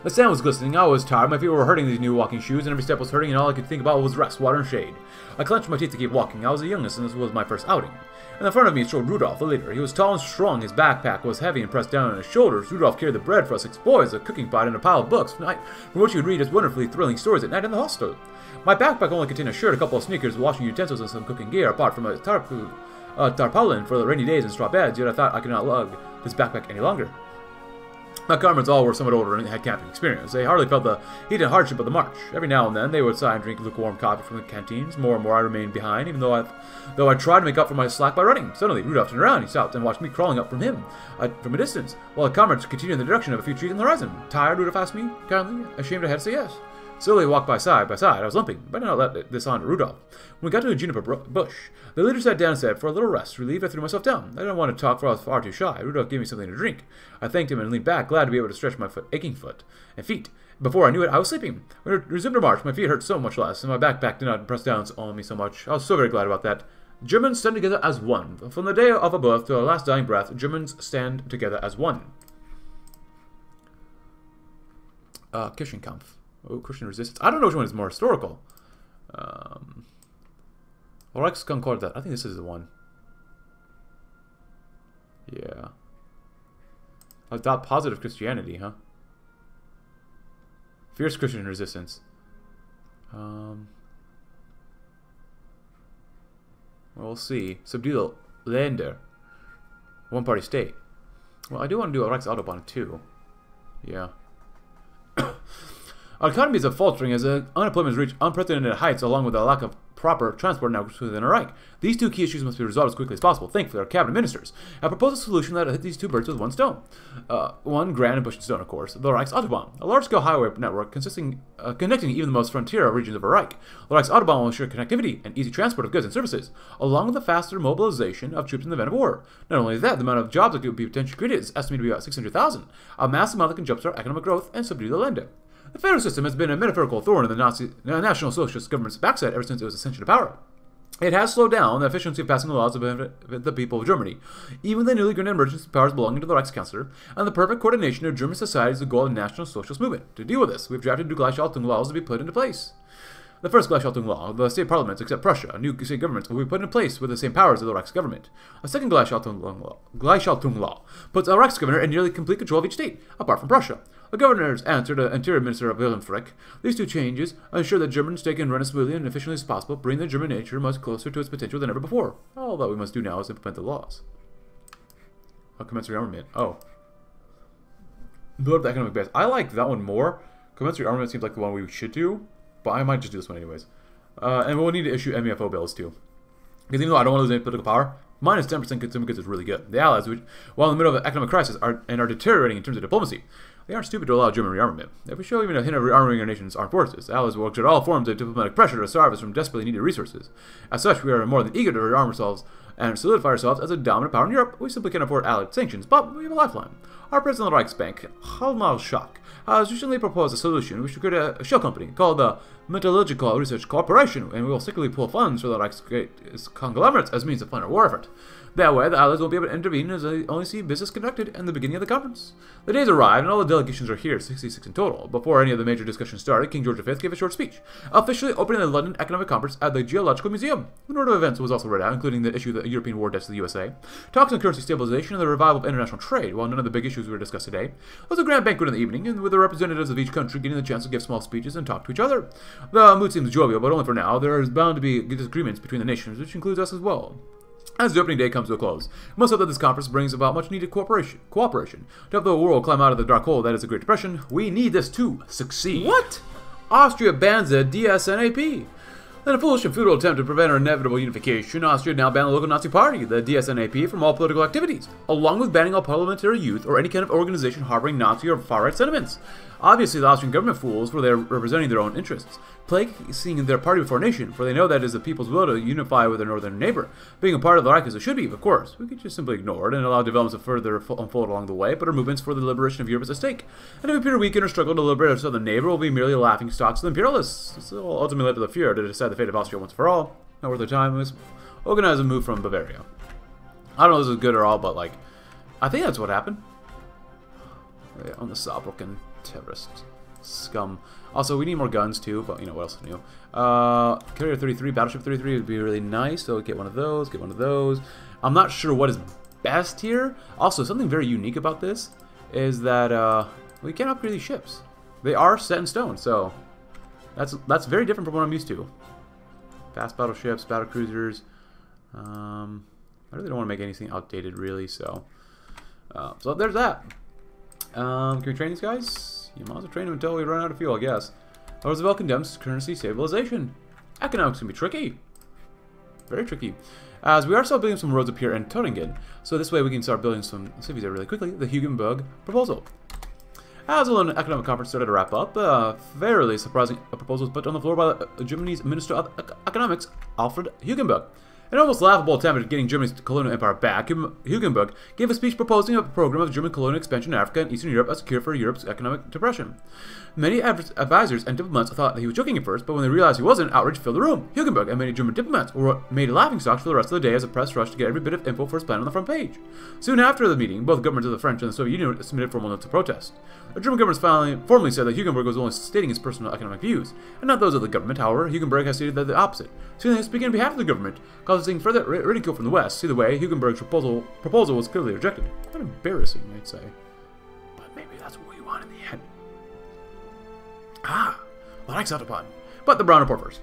The sand was glistening, I was tired, my feet were hurting these new walking shoes, and every step was hurting, and all I could think about was rest, water, and shade. I clenched my teeth to keep walking. I was the youngest, and this was my first outing. In the front of me strode Rudolph, the leader. He was tall and strong, his backpack was heavy and pressed down on his shoulders. Rudolph carried the bread for us six boys, a cooking pot, and a pile of books, from which he would read his wonderfully thrilling stories at night in the hostel. My backpack only contained a shirt, a couple of sneakers, washing utensils, and some cooking gear, apart from a tarp tarpaulin for the rainy days and straw beds, yet I thought I could not lug this backpack any longer. My comrades all were somewhat older and had camping experience. They hardly felt the heat and hardship of the march. Every now and then they would sigh and drink lukewarm coffee from the canteens. More and more I remained behind, even though I though I tried to make up for my slack by running. Suddenly, Rudolph turned around. He stopped and watched me crawling up from him, uh, from a distance, while the comrades continued in the direction of a few trees on the horizon. Tired, Rudolph asked me, kindly, ashamed I had to say yes. Slowly walked by side by side. I was limping, but I did not let this on to Rudolph. When we got to a juniper bush, the leader sat down and said, For a little rest, relieved, I threw myself down. I didn't want to talk, for I was far too shy. Rudolph gave me something to drink. I thanked him and leaned back, glad to be able to stretch my foot, aching foot and feet. Before I knew it, I was sleeping. When resumed our march, my feet hurt so much less, and my backpack did not press down on me so much. I was so very glad about that. Germans stand together as one. From the day of a birth to the last dying breath, Germans stand together as one. Uh, Kirchenkampf. Oh, Christian resistance. I don't know which one is more historical. Um, Reichskonkordat. I think this is the one. Yeah. Adopt positive Christianity, huh? Fierce Christian resistance. Um, we'll see. Subdue the Länder. One party state. Well, I do want to do a Reichs Autobahn too. Yeah. *coughs* Our economy is faltering as unemployment has reached unprecedented heights along with a lack of proper transport networks within Reich. These two key issues must be resolved as quickly as possible. Thankfully, our cabinet ministers have proposed a solution that will hit these two birds with one stone. Uh, one grand and bush stone, of course, the Reichs Autobahn, a large-scale highway network consisting uh, connecting even the most frontier regions of Reich. The Reichs Autobahn will ensure connectivity and easy transport of goods and services, along with the faster mobilization of troops in the event of war. Not only that, the amount of jobs that could be potentially created is estimated to be about 600,000, a massive amount that can jumpstart economic growth and subdue the Länder. The federal system has been a metaphorical thorn in the Nazi, uh, National Socialist government's backside ever since it was ascension to power. It has slowed down the efficiency of passing the laws of the people of Germany. Even the newly granted emergency powers belonging to the Reichskanzler and the perfect coordination of German society is the goal of the National Socialist movement. To deal with this, we've drafted new Gleichschaltung laws to be put into place. The first Gleichschaltung law, the state parliaments, except Prussia, new state governments, will be put in place with the same powers of the Reichs government. A second Gleichschaltung law, Gleichschaltung law puts a Reichsgovernor in nearly complete control of each state, apart from Prussia. The governor's answer to Interior Minister Wilhelm Frick. These two changes ensure that German state can run as smoothly and efficiently as possible, bring the German nature much closer to its potential than ever before. All that we must do now is implement the laws. A commensurate armament. Oh. Build up the economic base. I like that one more. Commensurate armament seems like the one we should do, but I might just do this one anyways. Uh, and we'll need to issue MEFO bills too. Because even though I don't want to lose any political power, minus 10% consumer goods is really good. The Allies, which, while in the middle of an economic crisis, are and are deteriorating in terms of diplomacy, they aren't stupid to allow German rearmament. If we show even a hint of rearming our nation's armed forces, allies will exert all forms of diplomatic pressure to starve us from desperately needed resources. As such, we are more than eager to rearm ourselves and solidify ourselves as a dominant power in Europe. We simply can't afford allied sanctions, but we have a lifeline. our president of the Reichsbank, Hjalmar Schacht, has recently proposed a solution which would create uh, a shell company called the Metallurgical Research Corporation, and we will secretly pull funds for the Reichsgate conglomerates as means of funding war effort. That way, the Allies won't be able to intervene as they only see business conducted in the beginning of the conference. The days arrived, and all the delegations are here, 66 in total. Before any of the major discussions started, King George V gave a short speech, officially opening the London Economic Conference at the Geological Museum. The order of events was also read out, including the issue of the European war debts to the USA, talks on currency stabilization, and the revival of international trade, while none of the big issues were discussed today. There was a grand banquet in the evening, and with the representatives of each country getting the chance to give small speeches and talk to each other. The mood seems jovial, but only for now. There is bound to be disagreements between the nations, which includes us as well. As the opening day comes to a close, we must hope that this conference brings about much needed cooperation. Cooperation to help the world climb out of the dark hole that is the Great Depression. We need this to succeed. What? Austria bans the DSNAP. In a foolish and futile attempt to prevent our inevitable unification, Austria now banned the local Nazi party, the DSNAP, from all political activities, along with banning all parliamentary youth or any kind of organization harboring Nazi or far-right sentiments. Obviously, the Austrian government fools were there representing their own interests, placing their party before nation, for they know that it is the people's will to unify with their northern neighbor. Being a part of the Reich as it should be, of course, we could just simply ignore it and allow developments to further unfold along the way, but our movements for the liberation of Europe is at stake. And if we appear weak in our struggle to liberate our southern neighbor, will be merely laughing stock to the imperialists. It's ultimately up to the Fuhrer to decide the fate of Austria once for all. Not worth their time. Let's organize a move from Bavaria. I don't know if this is good or all, but like, I think that's what happened. On the Saarbrücken terrorist scum. Also, we need more guns too, but you know, what else new? Uh, Carrier 33, Battleship 33 would be really nice, so get one of those, get one of those. I'm not sure what is best here. Also, something very unique about this is that uh, we can't upgrade these ships. They are set in stone, so that's that's very different from what I'm used to. Fast battleships, battle cruisers. Um, I really don't want to make anything outdated, really, so... Uh, so there's that. Um, can we train these guys? You might as well train them until we run out of fuel, I guess. Roosevelt condemns currency stabilization. Economics can be tricky. Very tricky. As we are still building some roads up here in Thuringen, so this way we can start building some cities there really quickly. The Hugenberg proposal. As the London Economic Conference started to wrap up, a fairly surprising proposal was put on the floor by uh, Germany's Minister of Economics, Alfred Hugenberg. An almost laughable attempt at getting Germany's colonial empire back, Hugenberg gave a speech proposing a program of German colonial expansion in Africa and Eastern Europe as a cure for Europe's economic depression. Many advisors and diplomats thought that he was joking at first, but when they realized he wasn't, outrage filled the room. Hugenberg and many German diplomats were made laughingstocks for the rest of the day as the press rushed to get every bit of info for his plan on the front page. Soon after the meeting, both governments of the French and the Soviet Union submitted formal notes of protest. The German government finally, formally said that Hugenberg was only stating his personal economic views, and not those of the government. However, Hugenberg has stated that the opposite, saying that speaking on behalf of the government, causing further ridicule from the West. Either way, Hugenberg's proposal, proposal was clearly rejected. Quite embarrassing, I'd say. But maybe that's what we want in the end. Ah, the Reichsautobahn. But the Brown report first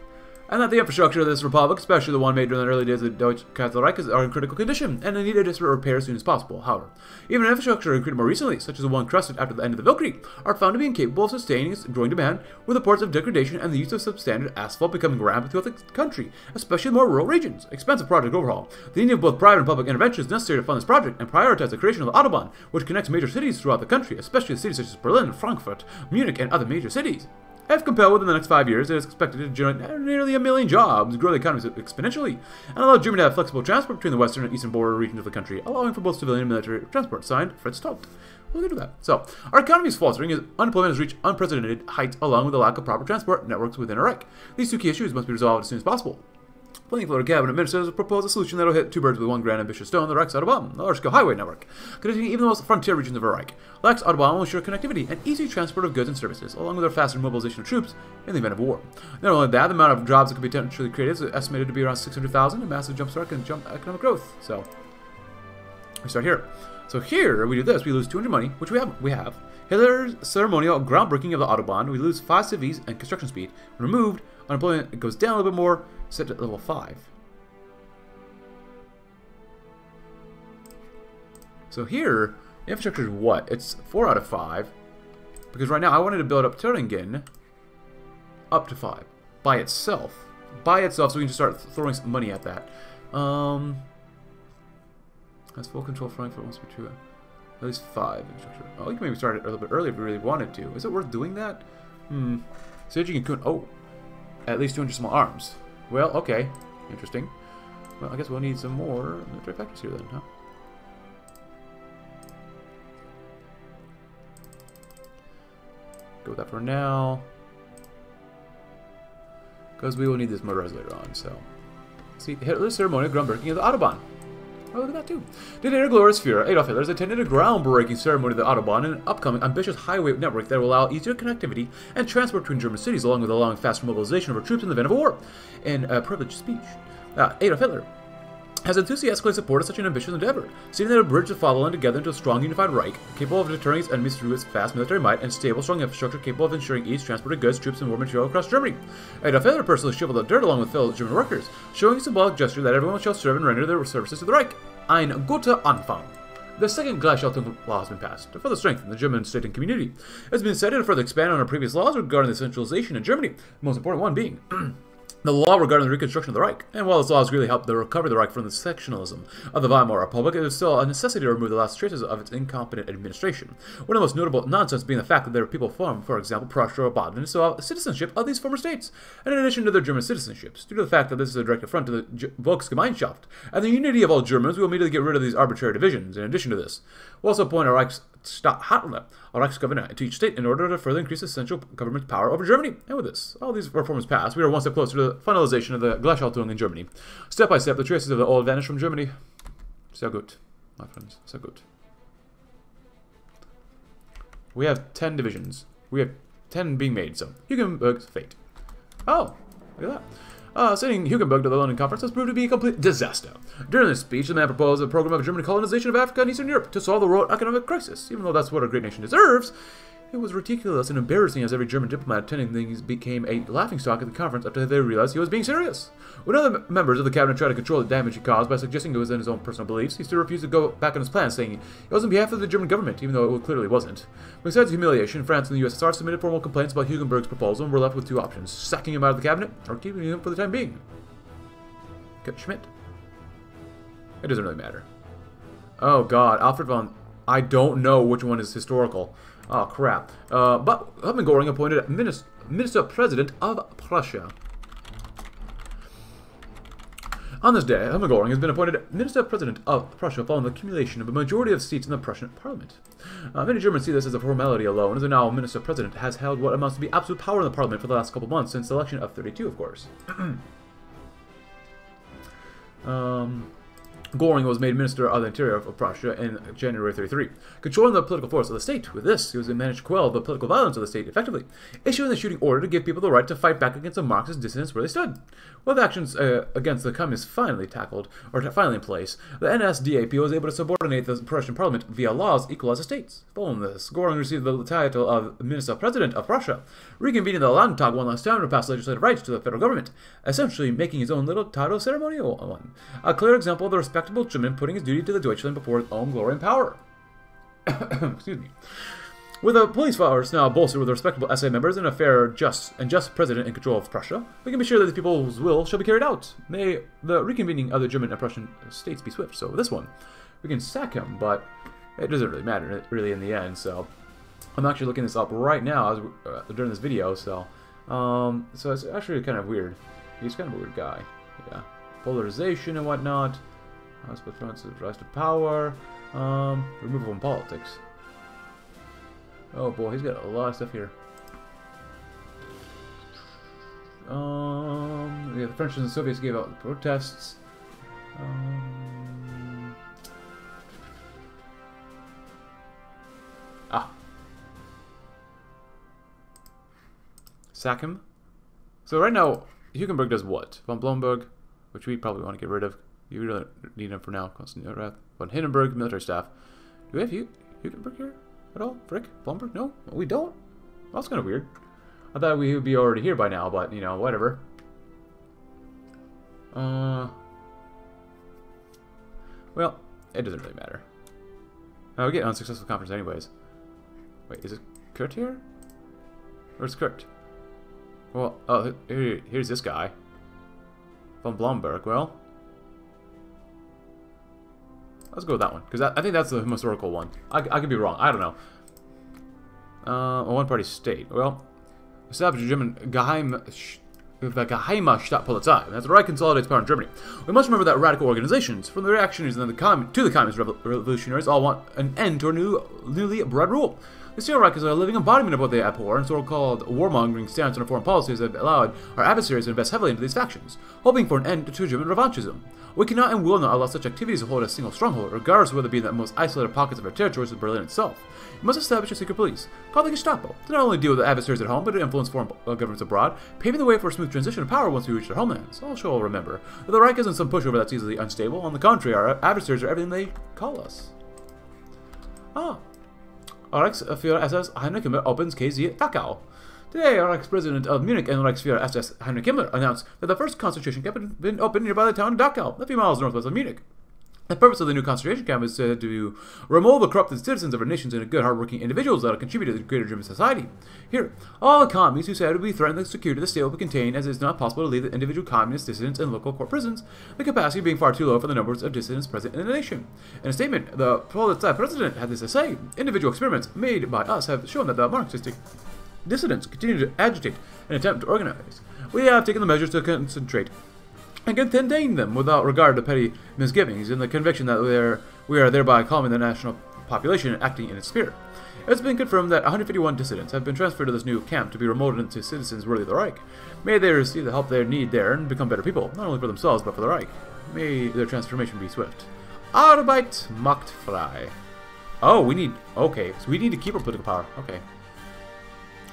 and that the infrastructure of this republic, especially the one made during the early days of the Deutsche Catholic Reich, are in critical condition, and they need a desperate repair as soon as possible. However, even infrastructure created more recently, such as the one crusted after the end of the Weltkrieg, are found to be incapable of sustaining its growing demand, with reports of degradation and the use of substandard asphalt becoming rampant throughout the country, especially in more rural regions. Expensive project overhaul. The need of both private and public intervention is necessary to fund this project and prioritize the creation of the Autobahn, which connects major cities throughout the country, especially cities such as Berlin, Frankfurt, Munich, and other major cities. If compelled within the next five years, it is expected to generate nearly a million jobs, grow the economy exponentially, and allow Germany to have flexible transport between the western and eastern border regions of the country, allowing for both civilian and military transport. Signed, Fritz Todt. We'll get to that. So, our economy is faltering as unemployment has reached unprecedented heights along with the lack of proper transport networks within Iraq. These two key issues must be resolved as soon as possible. Plenty Florida cabinet ministers have proposed a solution that will hit two birds with one grand ambitious stone, the Reichs Autobahn, the large-scale highway network, connecting even the most frontier regions of the Reich. Reichs Autobahn will ensure connectivity and easy transport of goods and services, along with a faster mobilization of troops in the event of war. Not only that, the amount of jobs that could be potentially created is estimated to be around 600,000, a massive jumpstart and jump economic growth. So, we start here. So here, we do this. We lose 200 money, which we have. We have. Hitler's ceremonial groundbreaking of the Autobahn. We lose 5 civies and construction speed. Removed, unemployment goes down a little bit more, set at level 5. So here, infrastructure is what? It's 4 out of 5. Because right now I wanted to build up Thuringen up to 5. By itself. By itself, so we can just start throwing some money at that. Um, has full control Frankfurt wants to be true. At least 5 infrastructure. Oh, you can maybe start it a little bit earlier if we really wanted to. Is it worth doing that? Hmm. Sieging can... Oh. At least 200 small arms. Well, okay. Interesting. Well, I guess we'll need some more trifectas here then, huh? Go with that for now. Because we will need this motorized later on, so. See, Hitler's ceremonial groundbreaking of the Autobahn. Oh, look at that too. Did glorious Führer Adolf Hitler's attended a groundbreaking ceremony of the Autobahn, an upcoming ambitious highway network that will allow easier connectivity and transport between German cities, along with allowing faster mobilization of our troops in the event of war. In a privileged speech, uh, Adolf Hitler has enthusiastically supported such an ambitious endeavor, seeing that it bridge the fatherland together into a strong unified Reich, capable of deterring its enemies through its vast military might and stable, strong infrastructure capable of ensuring ease transported goods, troops, and war material across Germany. Adolf Hitler personally shoveled the dirt along with fellow German workers, showing a symbolic gesture that everyone shall serve and render their services to the Reich. Ein guter Anfang. The second Gleichschaltung law has been passed to further strengthen the German state and community. It has been decided to further expand on our previous laws regarding the centralization in Germany, the most important one being *clears throat* the law regarding the reconstruction of the Reich. And while this law has really helped to recover the Reich from the sectionalism of the Weimar Republic, it is still a necessity to remove the last traces of its incompetent administration. One of the most notable nonsense being the fact that there are people from, for example, Prussia or Baden, who have citizenship of these former states, and in addition to their German citizenships, due to the fact that this is a direct affront to the Volksgemeinschaft and the unity of all Germans, we will immediately get rid of these arbitrary divisions. In addition to this, we'll also appoint a Reichs Statthalter, a Reichsgovernor, to each state in order to further increase the central government's power over Germany. And with this, all these reforms passed, we are one step closer to the finalization of the Gleichschaltung in Germany. Step by step, the traces of the old vanish from Germany. So good, my friends, so good. We have 10 divisions. We have 10 being made, so Hugenberg's fate. Oh, look at that. Uh, sending Hugenberg to the London Conference has proved to be a complete disaster. During this speech, the man proposed a program of German colonization of Africa and Eastern Europe to solve the world economic crisis. Even though that's what a great nation deserves, it was ridiculous and embarrassing as every German diplomat attending things became a laughingstock at the conference after they realized he was being serious. When other members of the cabinet tried to control the damage he caused by suggesting it was in his own personal beliefs, he still refused to go back on his plans, saying it was on behalf of the German government, even though it clearly wasn't. Besides humiliation, France and the USSR submitted formal complaints about Hugenberg's proposal and were left with two options, sacking him out of the cabinet or keeping him for the time being. Kurt Schmitt. It doesn't really matter. Oh god, Alfred von... I don't know which one is historical. Oh, crap. Uh, but Hermann Göring appointed Minister, President of Prussia. On this day, Hermann Göring has been appointed Minister President of Prussia following the accumulation of a majority of seats in the Prussian parliament. Uh, many Germans see this as a formality alone, as the now Minister President has held what amounts to be absolute power in the parliament for the last couple months, since the election of 32, of course. *clears throat* um... Goring was made Minister of the Interior of Prussia in January 33, controlling the political force of the state. With this, he was managed to quell the political violence of the state effectively, issuing the shooting order to give people the right to fight back against the Marxist dissidents where they stood. With actions uh, against the communists finally tackled, or finally in place, the NSDAP was able to subordinate the Prussian parliament via laws equal as the states. Following this, Goring received the title of Minister President of Prussia, reconvening the Landtag one last time to pass legislative rights to the federal government, essentially making his own little title ceremonial one. A clear example of the respectable German putting his duty to the Deutschland before his own glory and power. *coughs* Excuse me. With a police force now bolstered with respectable SA members and a fair, just, and just president in control of Prussia, we can be sure that the people's will shall be carried out. May the reconvening of the German and Prussian states be swift. So this one, we can sack him, but it doesn't really matter, really, in the end. So I'm actually looking this up right now as, uh, during this video. So, um, so it's actually kind of weird. He's kind of a weird guy. Yeah, polarization and whatnot. House France rise to power. Um, removal from politics. Oh boy, he's got a lot of stuff here. Um, yeah, the French and the Soviets gave out the protests. Um, ah. Sack him. So right now, Hugenberg does what? Von Blomberg, which we probably want to get rid of. You really need him for now. Constant Wrath. Von Hindenburg, military staff. Do we have you Hugenberg here? at all? Frick? Blumberg? No? We don't? That's kind of weird. I thought we would be already here by now, but, you know, whatever. Uh... Well, it doesn't really matter. Oh, we get unsuccessful conference anyways. Wait, is it Kurt here? Where's Kurt? Well, oh, here, here's this guy. Von Blomberg, well... Let's go with that one, because I, I, think that's the most historical one. I, I could be wrong. I don't know. Uh, a one-party state. Well, established German Geheim... The Geheime Staatspolizei. That's the right consolidates power in Germany. We must remember that radical organizations, from the reactionaries and the to the communist revolutionaries, all want an end to our new, newly bred rule. The Steel is a living embodiment of what they abhor, and so-called warmongering stance on foreign policies have allowed our adversaries to invest heavily into these factions, hoping for an end to German revanchism. We cannot and will not allow such activities to hold a single stronghold, regardless of whether it be in the most isolated pockets of our territories or Berlin itself. We must establish a secret police, called the Gestapo, to not only deal with the adversaries at home, but to influence foreign uh, governments abroad, paving the way for a smooth transition of power once we reach their homelands. Shall remember the Reich isn't some pushover that's easily unstable. On the contrary, our adversaries are everything they call us. Ah. Reichsführer SS Heinrich Himmler opens KZ Dachau. Today, our ex-president of Munich and Reichsführer SS Heinrich Himmler announced that the first concentration camp had been opened nearby the town of Dachau, a few miles northwest of Munich. The purpose of the new concentration camp is uh, to remove the corrupted citizens of our nations into good, hardworking individuals that will contribute to the greater German society. Here, all economies who said would be threatened the security of the state will be contained, as it is not possible to leave the individual communist dissidents in local court prisons, the capacity being far too low for the numbers of dissidents present in the nation. In a statement, the Polizei president had this to say, individual experiments made by us have shown that the Marxistic dissidents continue to agitate and attempt to organize. We have taken the measures to concentrate and contain them without regard to petty misgivings in the conviction that we are, we are thereby calming the national population and acting in its spirit. It's been confirmed that 151 dissidents have been transferred to this new camp to be remoted into citizens worthy of the Reich. May they receive the help they need there and become better people, not only for themselves but for the Reich. May their transformation be swift. Arbeit macht frei. Oh, we need... Okay, so we need to keep our political power. Okay.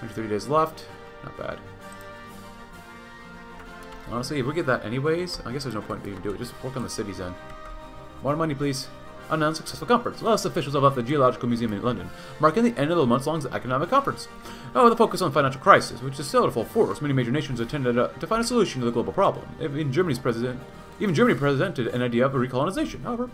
130 days left. Not bad. Honestly, if we get that anyways, I guess there's no point in even doing it. Just work on the cities then. More money, please. An unsuccessful conference. Last officials have left the Geological Museum in London, marking the end of the months-long economic conference. Oh, the focus on financial crisis, which is still at full force, many major nations attended to find a solution to the global problem. Even Germany's president, even Germany presented an idea of a recolonization. However,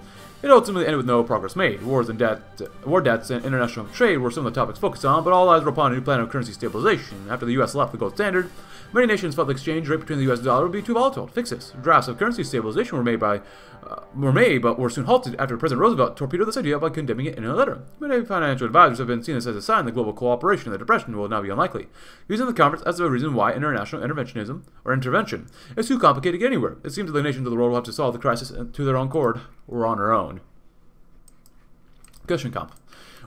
it ultimately ended with no progress made. Wars and debt, war debts and international trade were some of the topics focused on, but all eyes were upon a new plan of currency stabilization. After the U.S. left the gold standard, Many nations felt the exchange rate between the U.S. dollar would be too volatile to fix this. Drafts of currency stabilization were made by uh, were made, but were soon halted after President Roosevelt torpedoed this idea by condemning it in a letter. Many financial advisors have been seeing this as a sign that global cooperation in the Depression will now be unlikely, using the conference as a reason why international interventionism or intervention is too complicated anywhere. It seems that the nations of the world will have to solve the crisis to their own accord or on their own. Kirchenkampf.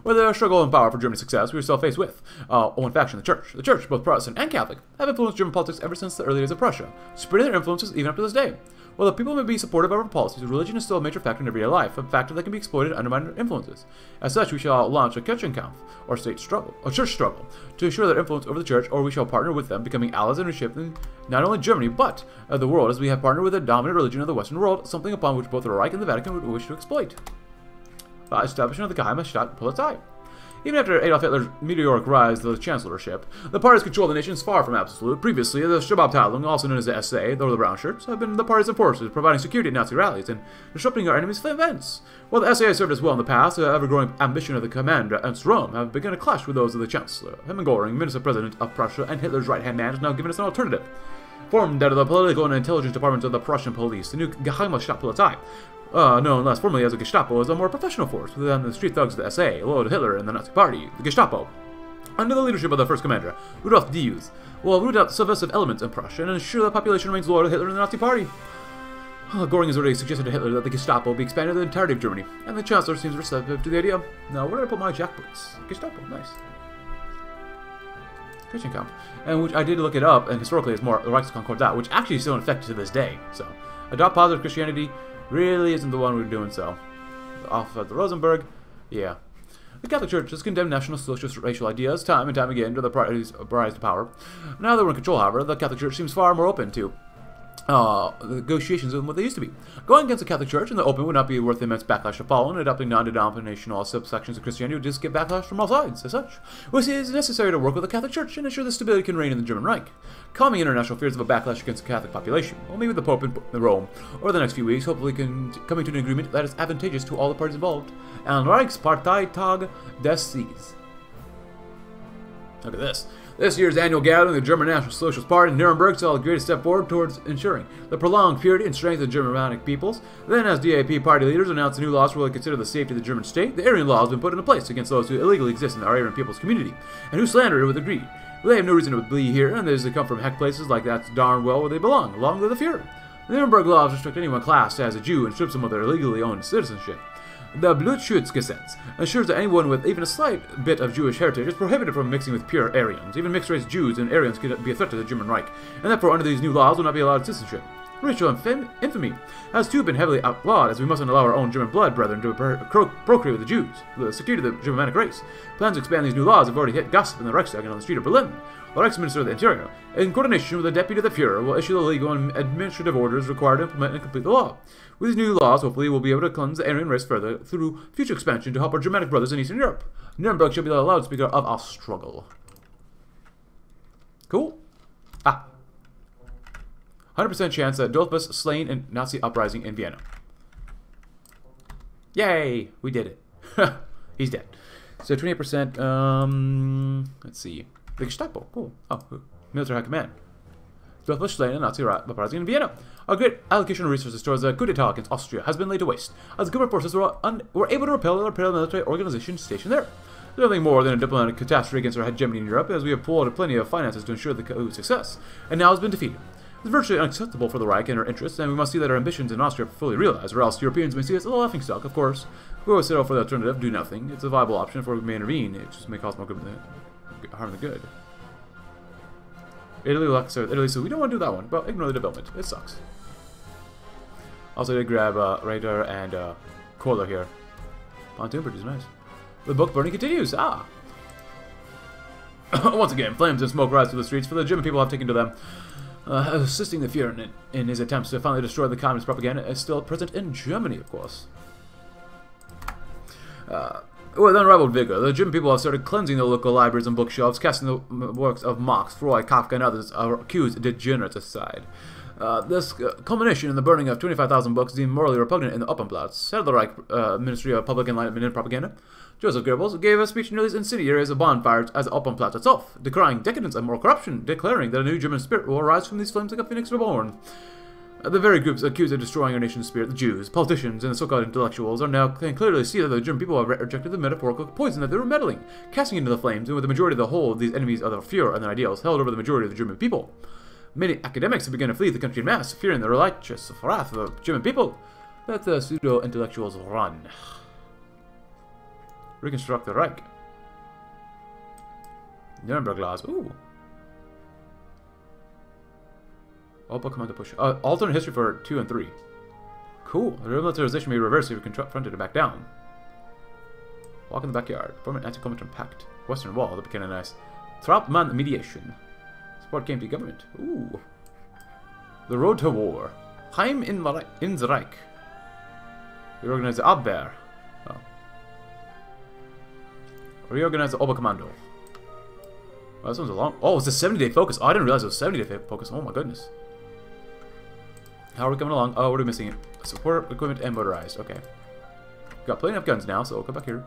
With the struggle and power for Germany's success, we are still faced with uh, one faction, the Church. The Church, both Protestant and Catholic, have influenced German politics ever since the early days of Prussia, spreading their influences even up to this day. While the people may be supportive of our policies, religion is still a major factor in everyday life, a factor that can be exploited and undermine our influences. As such, we shall launch a Kirchenkampf, or state struggle, a church struggle, to ensure their influence over the church, or we shall partner with them, becoming allies and reshaping not only Germany, but uh, the world, as we have partnered with the dominant religion of the Western world, something upon which both the Reich and the Vatican would wish to exploit. Uh, establishment of the Geheime Staat Polizei. Even after Adolf Hitler's meteoric rise to the chancellorship, the parties control of the nations far from absolute. Previously, the Sturmabteilung, also known as the SA, or the Brown Shirts, have been the party's forces providing security at Nazi rallies and disrupting our enemies' events. While the SA served us well in the past, the ever-growing ambition of the commander Ernst Röhm have begun to clash with those of the Chancellor. Hermann Göring, Minister President of Prussia and Hitler's right-hand man, has now given us an alternative. Formed out of the political and intelligence departments of the Prussian police, the new Geheime Staatspolizei uh, known less formally as the Gestapo, is a more professional force within the street thugs of the SA, loyal to Hitler and the Nazi Party, the Gestapo. Under the leadership of the first commander, Rudolf Diels, will root out subversive elements in Prussia and ensure the population remains loyal to Hitler and the Nazi Party. Uh, Goring has already suggested to Hitler that the Gestapo be expanded to the entirety of Germany, and the Chancellor seems receptive to the idea. Now, where did I put my jackboots? Gestapo, nice. Kirchenkampf. And which I did look it up, and historically it's more the Reichskonkordat, which actually is still in effect to this day. So, adopt positive Christianity, really isn't the one we're doing so. Off at the Rosenberg, yeah. The Catholic Church has condemned National Socialist racial ideas time and time again to the rise to power. Now that we're in control, however, the Catholic Church seems far more open to uh, negotiations than what they used to be. Going against the Catholic Church in the open would not be worth the immense backlash to follow, and adopting non-denominational subsections of Christianity would just get backlash from all sides, as such. Which is necessary to work with the Catholic Church and ensure that stability can reign in the German Reich. Calming international fears of a backlash against the Catholic population, well, maybe the Pope in Rome, over the next few weeks, hopefully can coming to an agreement that is advantageous to all the parties involved. And Reichsparteitag des Sieges. Look at this. This year's annual gathering of the German National Socialist Party in Nuremberg saw the greatest step forward towards ensuring the prolonged purity and strength of the Germanic peoples. Then, as DAP party leaders announced the new laws will consider the safety of the German state, the Aryan law has been put into place against those who illegally exist in the Aryan people's community, and who slander it with greed. They have no reason to believe here, and those that come from heck places like that's darn well where they belong, along with the Führer. The Nuremberg laws restrict anyone classed as a Jew and strips them of their legally owned citizenship. The Blutschutzgesetz ensures that anyone with even a slight bit of Jewish heritage is prohibited from mixing with pure Aryans. Even mixed-race Jews and Aryans could be a threat to the German Reich, and therefore under these new laws will not be allowed citizenship. Racial infam infamy has too been heavily outlawed, as we mustn't allow our own German blood brethren to procreate with the Jews, the security of the Germanic race. Plans to expand these new laws have already hit gossip in the Reichstag and on the street of Berlin. The Reichsminister of the Interior, in coordination with the Deputy of the Fuhrer, will issue the legal and administrative orders required to implement and complete the law. With these new laws, hopefully, we'll be able to cleanse the Aryan race further through future expansion to help our Germanic brothers in Eastern Europe. Nuremberg shall be the loudspeaker of our struggle. Cool. Ah. 100% chance that Dollfuss slain in Nazi uprising in Vienna. Yay! We did it. *laughs* He's dead. So 28%, um, let's see. The Gestapo, cool. Oh, military high command. Dollfuss slain in Nazi uprising in Vienna. A great allocation of resources towards the coup d'etat against Austria has been laid to waste, as government forces were, were able to repel the paramilitary organization stationed there. Nothing more than a diplomatic catastrophe against our hegemony in Europe, as we have pulled plenty of finances to ensure the coup's success, and now has been defeated. It's virtually unacceptable for the Reich and our interests, and we must see that our ambitions in Austria are fully realized, or else Europeans may see us as a laughingstock, of course. We always settle for the alternative, do nothing. It's a viable option for we may intervene. It just may cause more good than harm than good. Italy, Luxor, Italy, so we don't want to do that one, but ignore the development. It sucks. Also, did grab uh, Radar and uh, Kohler here. Pontoon Bridge is nice. The book burning continues. Ah! *coughs* Once again, flames and smoke rise through the streets, for the German people have taken to them. Uh, assisting the Fuhrer in, in, his attempts to finally destroy the communist propaganda is still present in Germany, of course. Uh, with unrivaled vigor, the German people have started cleansing the local libraries and bookshelves, casting the works of Marx, Freud, Kafka, and others accused degenerates aside. Uh, this uh, culmination in the burning of 25,000 books deemed morally repugnant in the Opernplatz, head of the Reich uh, Ministry of Public Enlightenment and Propaganda, Joseph Goebbels gave a speech near these incendiaries of bonfires as the Opernplatz itself, decrying decadence and moral corruption, declaring that a new German spirit will arise from these flames like a phoenix reborn. Uh, the very groups accused of destroying our nation's spirit, the Jews, politicians, and the so-called intellectuals, are now can clearly see that the German people have rejected the metaphorical poison that they were meddling, casting into the flames, and with the majority of the whole of these enemies of the Fuhrer and their ideals held over the majority of the German people. Many academics begun to flee the country in mass, fearing the righteous wrath of the German people. Let the pseudo-intellectuals run. Reconstruct the Reich. Nuremberg laws. Ooh. Opel command to push. Uh, alternate history for 2 and 3. Cool. The remilitarization may be reversed if we confronted to back down. Walk in the backyard. Form an anti-Comintern pact. Western wall. That became a nice. Trautmann mediation. Support came to government. Ooh. The road to war. Heim in, in the Reich. Reorganize the Abwehr. Oh. Reorganize the Oberkommando. Oh, this one's a long... Oh, it's a 70-day focus. Oh, I didn't realize it was 70-day focus. Oh, my goodness. How are we coming along? Oh, what are we missing? Support, equipment, and motorized. Okay. Got plenty of guns now, so we'll come back here.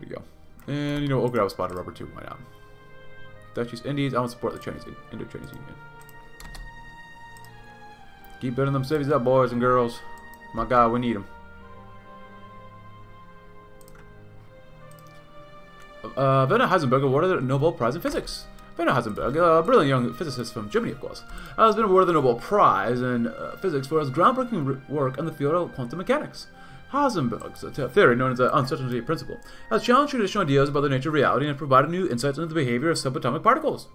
There we go. And, you know, we'll grab a spot of rubber too. Why not? Dutch East Indies. I want to support the Chinese Indo-Chinese Union. Keep building them cities up, boys and girls. My God, we need them. Uh, Werner Heisenberg awarded the Nobel Prize in Physics. Werner Heisenberg, a brilliant young physicist from Germany, of course, has been awarded the Nobel Prize in uh, Physics for his groundbreaking work in the field of quantum mechanics. Heisenberg's theory, known as the uncertainty principle, has challenged traditional ideas about the nature of reality and provided new insights into the behavior of subatomic particles.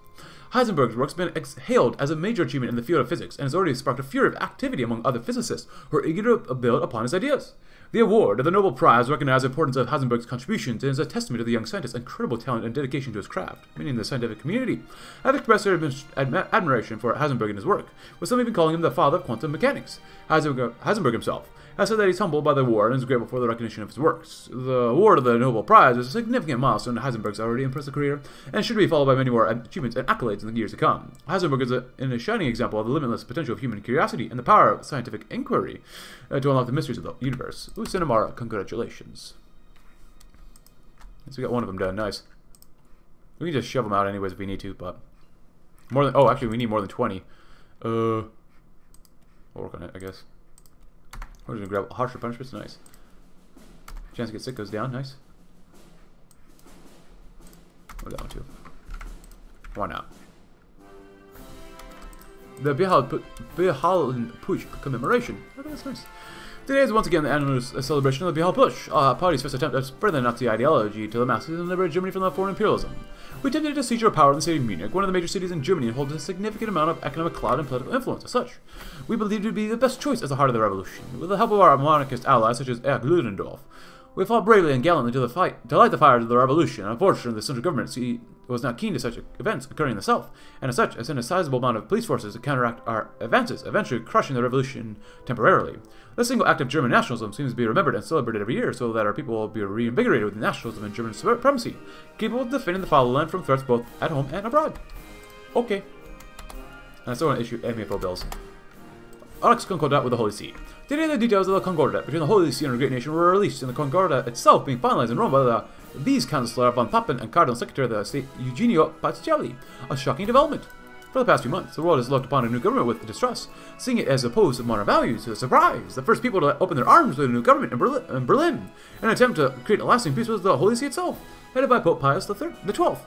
Heisenberg's work has been hailed as a major achievement in the field of physics and has already sparked a fury of activity among other physicists who are eager to build upon his ideas. The award of the Nobel Prize recognizes the importance of Heisenberg's contributions and is a testament to the young scientist's incredible talent and dedication to his craft, meaning the scientific community I've expressed their admiration for Heisenberg and his work, with some even calling him the father of quantum mechanics. Heisenberg, Heisenberg himself has said that he's humbled by the award and is grateful for the recognition of his works. The award of the Nobel Prize is a significant milestone in Heisenberg's already impressive career and should be followed by many more achievements and accolades in the years to come. Heisenberg is a, in a shining example of the limitless potential of human curiosity and the power of scientific inquiry uh, to unlock the mysteries of the universe. Ooh, congratulations. So we got one of them done. Nice. We can just shove them out anyways if we need to, but... More than... Oh, actually, we need more than 20. Uh... We'll work on it, I guess. We're just gonna grab harsher punishments. Nice. Chance to get sick goes down. Nice. Or that one too. Why not? The Beer Hall Putsch commemoration. Oh, that's nice. Today is once again the annual celebration of the Beer Hall Putsch, uh, party's first attempt at spreading the Nazi ideology to the masses and liberate Germany from the foreign imperialism. We attempted to seizure power in the city of Munich, one of the major cities in Germany, and holds a significant amount of economic clout and political influence as such. We believed it would be the best choice as the heart of the revolution. With the help of our monarchist allies such as Erich Ludendorff, we fought bravely and gallantly to, the fight, to light the fire of the revolution. Unfortunately, the central government see, was not keen to such events occurring in the south, and as such, sent a sizable amount of police forces to counteract our advances, eventually crushing the revolution temporarily. This single act of German nationalism seems to be remembered and celebrated every year, so that our people will be reinvigorated with nationalism and German supremacy, capable of defending the fatherland from threats both at home and abroad. Okay. And I still want to issue MFO bills. Alex Concordat with the Holy See. Today, the details of the Concordat between the Holy See and the Great Nation were released, and the Concordat itself being finalized in Rome by the these Chancellor von Papen and Cardinal Secretary of the State Eugenio Pacelli. A shocking development. For the past few months, the world has looked upon a new government with distrust, seeing it as opposed to modern values. To the surprise, the first people to open their arms to a new government in Berlin, in Berlin, an attempt to create a lasting peace was the Holy See itself, headed by Pope Pius III, the Twelfth.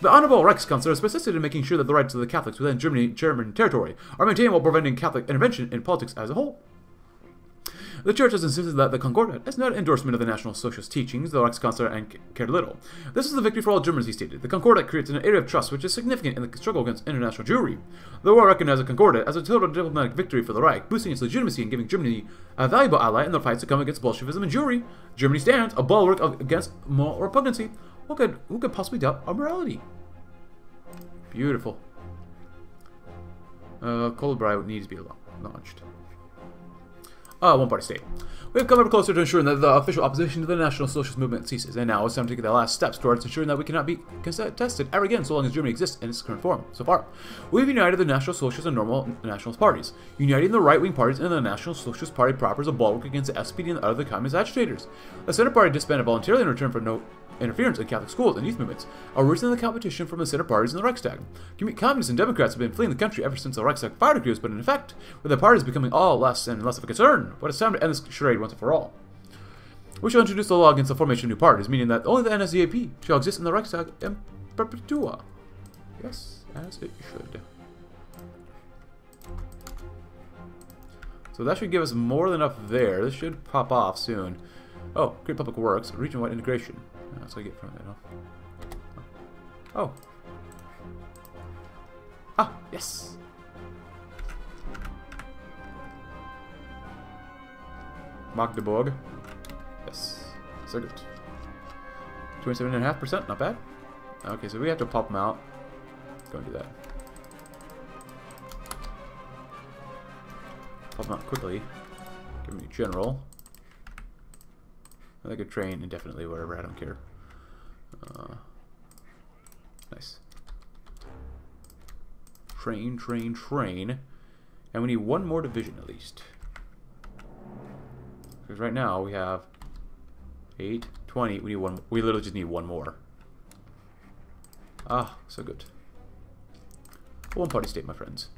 The Honorable Reichskanzler has persisted in making sure that the rights of the Catholics within Germany, German territory are maintained while preventing Catholic intervention in politics as a whole. The Church has insisted that the Concordat is not an endorsement of the National Socialist teachings, though Reichskanzler and cared little. This is the victory for all Germans, he stated. The Concordat creates an area of trust which is significant in the struggle against international Jewry. The war recognized the Concordat as a total diplomatic victory for the Reich, boosting its legitimacy and giving Germany a valuable ally in their fights to come against Bolshevism and Jewry. Germany stands a bulwark against moral repugnancy. Who could, who could possibly doubt our morality? Beautiful. Uh, Coldbright needs to be launched. Uh, one party state. We have come ever closer to ensuring that the official opposition to the National Socialist movement ceases, and now it's time to take the last steps towards ensuring that we cannot be contested ever again so long as Germany exists in its current form. So far, we've united the National Socialist and normal nationalist parties, uniting the right-wing parties and the National Socialist Party proper as a bulwark against the SPD and other communist agitators. The Center Party disbanded voluntarily in return for no interference in Catholic schools and youth movements, originating the competition from the center parties in the Reichstag. Communists and Democrats have been fleeing the country ever since the Reichstag fire decree was put in effect, with the parties becoming all less and less of a concern. But it's time to end this charade once and for all. We shall introduce the law against the formation of new parties, meaning that only the NSDAP shall exist in the Reichstag in perpetua. Yes, as it should. So that should give us more than enough there. This should pop off soon. Oh, Great Public Works, region-wide integration. That's what I get from it, huh? Oh. Ah, yes! Magdeburg. Yes. So good. 27.5%, not bad. Okay, so we have to pop them out. Go and do that. Pop them out quickly. Give me general. I could train indefinitely, whatever, I don't care. Uh, nice. Train, train, train. And we need one more division at least. Because right now we have 8, 20. We need one. We literally just need one more. Ah, so good. One party state, my friends.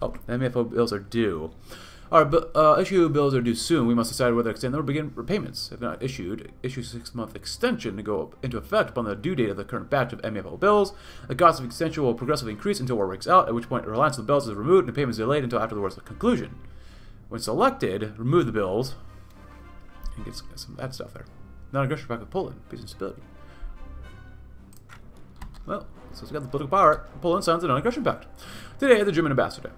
Oh, MFO bills are due. Our uh, issue bills are due soon. We must decide whether to extend them or begin repayments. If not issued, issue six-month extension to go into effect upon the due date of the current batch of MFO bills. The cost of extension will progressively increase until war breaks out, at which point reliance on the bills is removed and payments delayed until after the war's conclusion. When selected, remove the bills and get some bad stuff there. Non-aggression pact with Poland, peace and stability. Well, so we got the political power. Poland signs a non-aggression pact. Today, the German ambassador.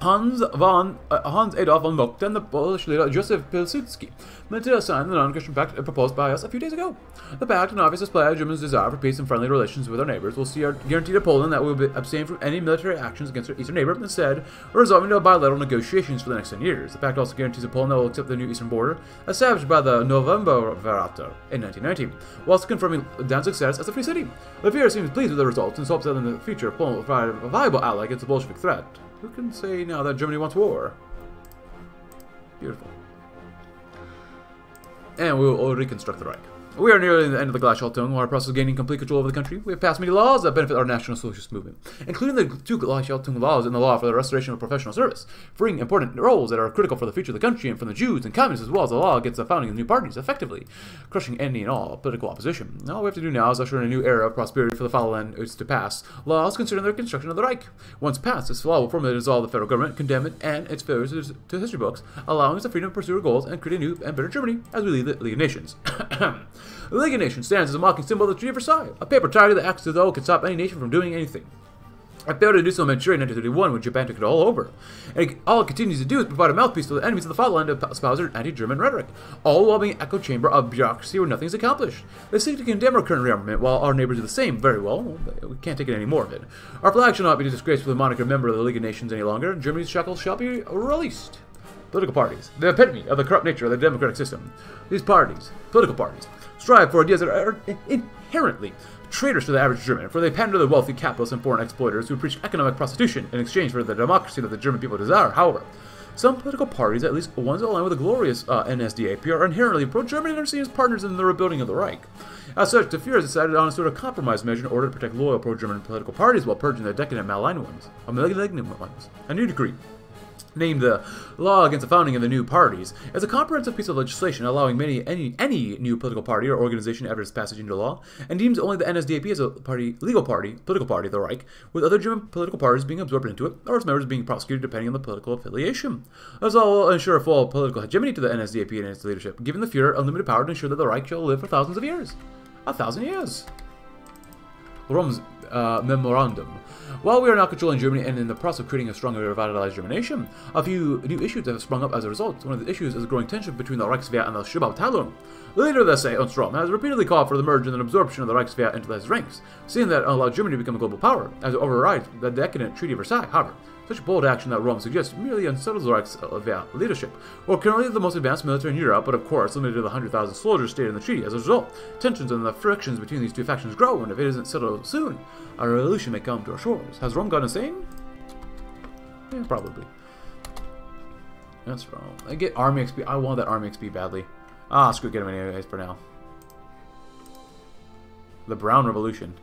Hans von uh, Hans Adolf von Vogt and the Polish leader Joseph Pilsudski meant to sign the non-Christian pact proposed by us a few days ago. The pact, an obvious display of Germany's desire for peace and friendly relations with our neighbors, will see our guarantee to Poland that we will abstain from any military actions against our eastern neighbor, instead resolving to bilateral negotiations for the next 10 years. The pact also guarantees that Poland will accept the new eastern border established by the November Verata in 1990, whilst confirming Danzig's status as a free city. The Führer seems pleased with the results and hopes that in the future Poland will provide a viable ally against the Bolshevik threat. Who can say now that Germany wants war? Beautiful. And we will reconstruct the Reich. We are nearly the end of the Gleichschaltung, our process of gaining complete control over the country. We have passed many laws that benefit our National Socialist movement, including the two Gleichschaltung laws and the law for the restoration of professional service, freeing important roles that are critical for the future of the country and from the Jews and communists, as well as the law against the founding of new parties, effectively crushing any and all political opposition. All we have to do now is usher in a new era of prosperity for the Fatherland is to pass laws concerning the reconstruction of the Reich. Once passed, this law will formally dissolve the federal government, condemn it and its failures to history books, allowing us the freedom to pursue our goals and create a new and better Germany as we lead the League of Nations. *clears throat* The League of Nations stands as a mocking symbol of the Treaty of Versailles, a paper tiger that acts as though it could stop any nation from doing anything. It failed to do so in Manchuria in 1931 when Japan took it all over. And all it continues to do is provide a mouthpiece to the enemies of the fatherland to espouse anti-German rhetoric, all while being an echo chamber of bureaucracy where nothing is accomplished. They seek to condemn our current rearmament while our neighbors do the same. Very well, we can't take it any more of it. Our flag shall not be disgraced with the moniker member of the League of Nations any longer. Germany's shackles shall be released. Political parties, the epitome of the corrupt nature of the democratic system. These parties, political parties, strive for ideas that are inherently traitors to the average German, for they pander to the wealthy capitalists and foreign exploiters who preach economic prostitution in exchange for the democracy that the German people desire. However, some political parties, at least ones aligned with the glorious uh, NSDAP, are inherently pro-German and are seen as partners in the rebuilding of the Reich. As such, the Fuhrer decided on a sort of compromise measure in order to protect loyal pro-German political parties while purging the decadent malignant ones, malignant ones. A new decree named the Law Against the Founding of the New Parties, as a comprehensive piece of legislation allowing many any any new political party or organization after its passage into law, and deems only the NSDAP as a party legal party, political party of the Reich, with other German political parties being absorbed into it, or its members being prosecuted depending on the political affiliation. This will ensure full political hegemony to the NSDAP and its leadership, giving the Fuhrer unlimited power to ensure that the Reich shall live for thousands of years. A thousand years. Röhm's uh, memorandum. While we are now controlling Germany and in the process of creating a stronger revitalized German nation, a few new issues have sprung up as a result. One of the issues is the growing tension between the Reichswehr and the Schutzabteilung. The leader of the SA, Ernst Röhm, has repeatedly called for the merge and absorption of the Reichswehr into his ranks, seeing that it allowed Germany to become a global power, as it overrides the decadent Treaty of Versailles. However, such bold action that Röhm suggests merely unsettles the Reichswehr leadership. We're currently the most advanced military in Europe, but of course limited to the 100,000 soldiers stated in the treaty. As a result, tensions and the frictions between these two factions grow, and if it isn't settled soon, a revolution may come to our shores. Has Röhm gone insane? Yeah, probably. That's wrong. I get army XP. I want that army XP badly. Ah, screw it, get him anyways for now. The Brown Revolution.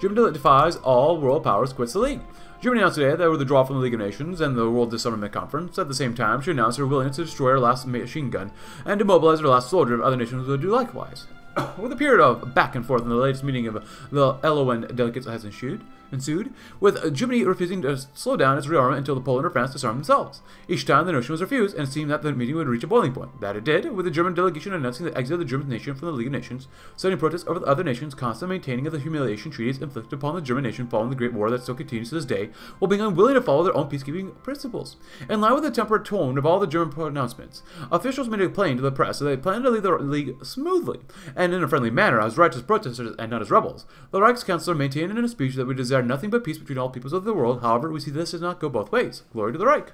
Germany defies all world powers quits the League. Germany announced today that they would withdraw from the League of Nations and the World Disarmament Conference. At the same time, she announced her willingness to destroy her last machine gun and demobilize her last soldier if other nations would do likewise. *laughs* With a period of back and forth in the latest meeting of the LON delegates has ensued, ensued, with Germany refusing to slow down its rearmament until the Poland or France disarmed themselves. Each time the notion was refused, and it seemed that the meeting would reach a boiling point. That it did, with the German delegation announcing the exit of the German nation from the League of Nations, citing protests over the other nations' constant maintaining of the humiliation treaties inflicted upon the German nation following the Great War that still continues to this day, while being unwilling to follow their own peacekeeping principles. In line with the temperate tone of all the German pronouncements, officials made it plain to the press that they planned to leave the League smoothly, and in a friendly manner, as righteous protesters and not as rebels. The Reichskanzler maintained in a speech that we desire nothing but peace between all peoples of the world. However, we see this does not go both ways. Glory to the Reich.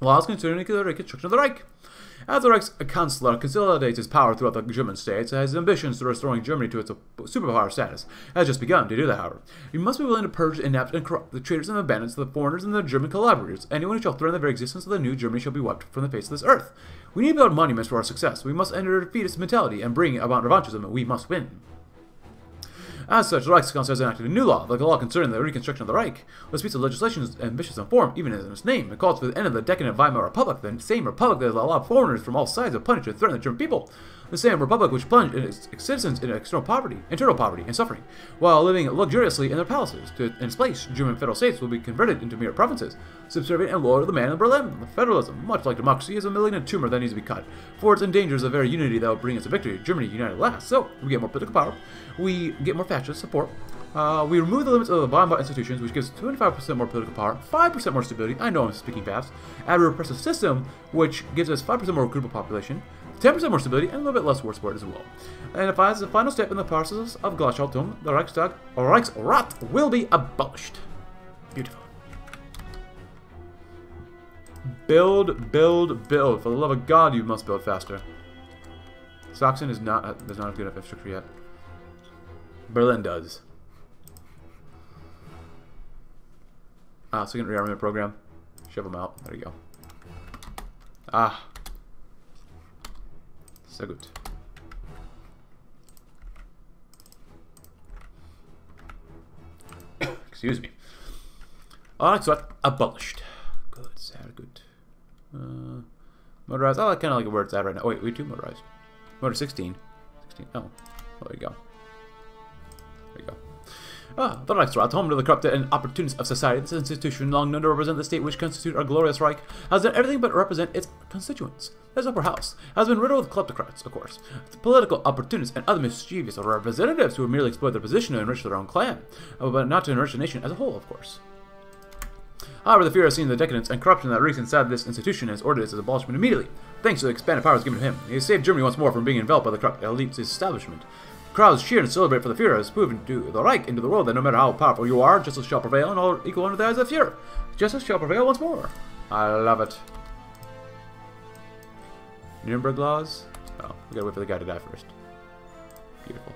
Laws concerning the reconstruction of the Reich. As the Reichskanzler consolidates his power throughout the German states, his ambitions to restoring Germany to its superpower status has just begun to do that, however. We must be willing to purge inept and corrupt the traitors and the bandits, the foreigners and the German collaborators. Anyone who shall threaten the very existence of the new Germany shall be wiped from the face of this earth. We need to build monuments for our success. We must enter defeatist mentality and bring about revanchism. We must win. As such, the Reichskanzler has enacted a new law, like the law concerning the reconstruction of the Reich. This piece of legislation is ambitious in form, even in its name. It calls for the end of the decadent Weimar Republic, the same republic that allowed foreigners from all sides to punish and threaten the German people. The same republic which plunged its citizens into external poverty, internal poverty, and suffering, while living luxuriously in their palaces. To its place, German federal states will be converted into mere provinces, subservient and loyal to the man in Berlin. Federalism, much like democracy, is a malignant tumor that needs to be cut, for it endangers the very unity that will bring us a victory. Germany united last. So, we get more political power, we get more fascist support, uh, we remove the limits of the Weimar institutions, which gives 25% more political power, 5% more stability, I know I'm speaking fast, add a repressive system, which gives us 5% more recruitable population, 10% more stability, and a little bit less war support as well. And if I as the final step in the process of Gleichschaltung, the Reichstag, or Reichsrat, will be abolished. Beautiful. Build, build, build. For the love of God, you must build faster. Sachsen is not, uh, does not have good enough infrastructure yet. Berlin does. Ah, second rearmament program. Shove them out. There you go. Ah. Sehr gut. Excuse me. Alright, so abolished. Good, sehr gut. Uh, motorized. Oh, I I kind of like where it's at right now. Oh, wait, we do motorized. Motor 16. 16. Oh, there you go. Ah, the Reichsrat, home to the corrupted and opportunists of society, this institution, long known to represent the state which constitute our glorious Reich, has done everything but represent its constituents. This upper house has been riddled with kleptocrats, of course, political opportunists, and other mischievous representatives who merely exploit their position to enrich their own clan, uh, but not to enrich the nation as a whole, of course. However, the fear of seeing the decadence and corruption that reeks inside this institution has ordered its abolishment immediately, thanks to the expanded powers given to him. He has saved Germany once more from being enveloped by the corrupt elite's establishment. Crowds cheer and celebrate for the Fuhrer has proven to the Reich into the world that no matter how powerful you are, justice shall prevail and all equal under the eyes of the Fuhrer. Justice shall prevail once more. I love it. Nuremberg laws? Oh, we gotta wait for the guy to die first. Beautiful.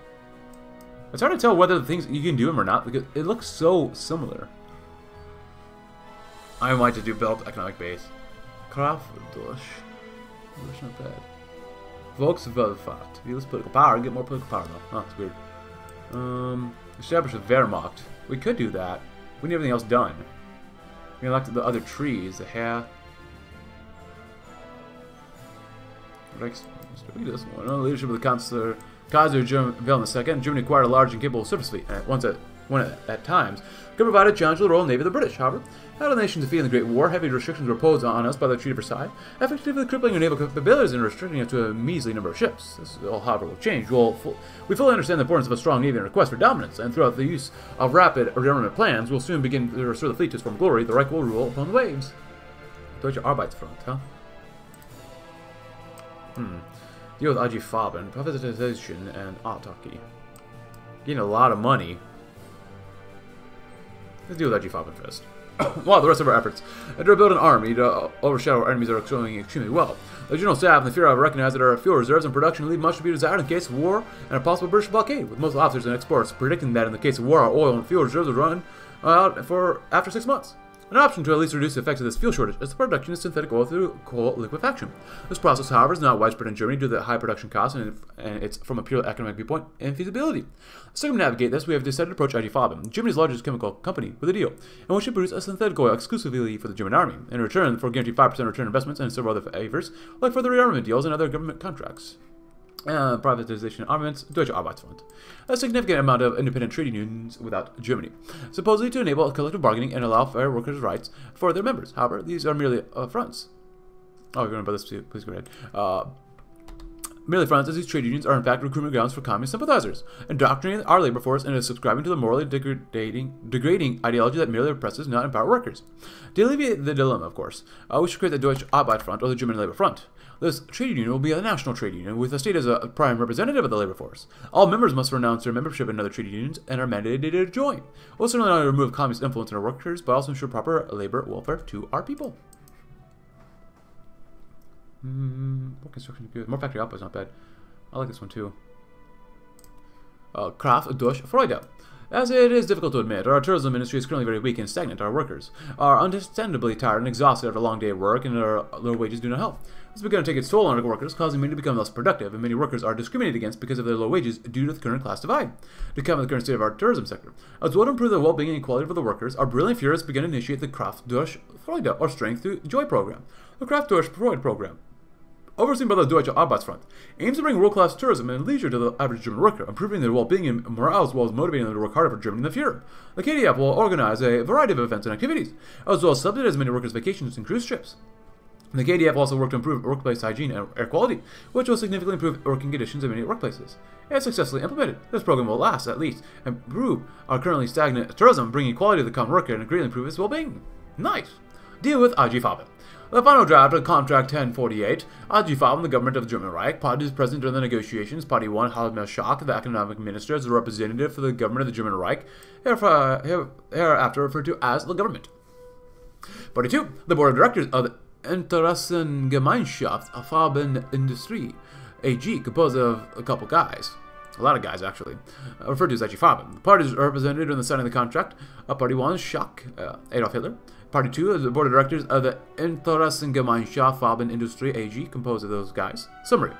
It's hard to tell whether the things you can do them or not because it looks so similar. I might to do build economic base. Kraftdush. That's not bad. Volksweltfahrt. Use political power and get more political power though. Oh, that's weird. Um, establish a Wehrmacht. We could do that. We need everything else done. We elected the other trees. The hair. Rex. At this one. Under the leadership of the Chancellor Kaiser Wilhelm II, Germany acquired a large and capable surface fleet, and once at one at, at times could provide a challenge to the Royal Navy of the British. However, how the nation defeated in the Great War, heavy restrictions were imposed on us by the Treaty of Versailles, effectively crippling our naval capabilities and restricting us to a measly number of ships. This all, however, will change. We'll, we fully understand the importance of a strong navy and request for dominance, and throughout the use of rapid rearmament plans, we'll soon begin to restore the fleet to its former glory. The Reich will rule upon the waves. Deutsche Arbeitsfront, huh? Hmm. Deal with IG Farben, privatization, and autarky. Getting a lot of money. Let's deal with IG Farben first. *coughs* While the rest of our efforts and to build an army to overshadow our enemies are going extremely well. The General Staff and the Fuhrer have recognized that our fuel reserves and production leave much to be desired in case of war and a possible British blockade, with most officers and experts predicting that in the case of war, our oil and fuel reserves will run out for after six months. An option to at least reduce the effects of this fuel shortage is the production of synthetic oil through coal liquefaction. This process, however, is not widespread in Germany due to the high production costs and, and it's, from a pure economic viewpoint, and feasibility. To navigate this, we have decided to approach IG Farben, Germany's largest chemical company, with a deal, and we should produce a synthetic oil exclusively for the German army, in return for guaranteed 5% return investments and several other favors, like further rearmament deals and other government contracts. Uh, privatization armaments, Deutsche Arbeitsfront. A significant amount of independent trade unions without Germany, supposedly to enable collective bargaining and allow fair workers' rights for their members. However, these are merely uh, fronts. Oh, you're going this. Please go ahead. Uh, merely fronts as these trade unions are in fact recruitment grounds for communist sympathizers, indoctrinating our labor force into subscribing to the morally degrading, degrading ideology that merely oppresses, not empower workers. To alleviate the dilemma, of course, uh, we should create the Deutsche Arbeitsfront, or the German Labor Front. This trade union will be a national trade union, with the state as a prime representative of the labor force. All members must renounce their membership in other trade unions and are mandated to join. We'll certainly not remove communist influence in our workers, but also ensure proper labor welfare to our people. Mm, more construction. More factory output is not bad. I like this one too. Uh, Kraft durch Freude. As it is difficult to admit, our tourism industry is currently very weak and stagnant. Our workers are understandably tired and exhausted after a long day of work, and their low wages do not help. This is beginning to take its toll on workers, causing many to become less productive, and many workers are discriminated against because of their low wages due to the current class divide. To counter the current state of our tourism sector, as well to improve the well-being and equality for the workers, our brilliant Fuhrer has begun to initiate the Kraft durch Freude, or Strength through Joy program. The Kraft durch Freude program overseen by the Deutsche Arbeitsfront, aims to bring world-class tourism and leisure to the average German worker, improving their well-being and morale as well as motivating them to work harder for Germany in the future. The KDF will organize a variety of events and activities, as well as subsidize many workers' vacations and cruise trips. The KDF also worked to improve workplace hygiene and air quality, which will significantly improve working conditions in many workplaces. If successfully implemented, this program will last, at least, and improve our currently stagnant tourism, bringing quality to the common worker and greatly improve his well-being. Nice! Deal with IG Farben. The final draft of Contract 1048, IG Farben, the government of the German Reich, party is present during the negotiations. Party 1, Hjalmar Schacht, the economic minister, as the representative for the government of the German Reich, hereafter referred to as the government. Party 2, the board of directors of the Interessengemeinschaft Farben Industrie, AG, composed of a couple guys. A lot of guys, actually. Uh, referred to as IG Farben. The parties represented in the signing of the contract. Uh, party 1 is Schacht, uh, Adolf Hitler. Party 2 is the board of directors of the Interessengemeinschaft Farben Industrie AG, composed of those guys. Summary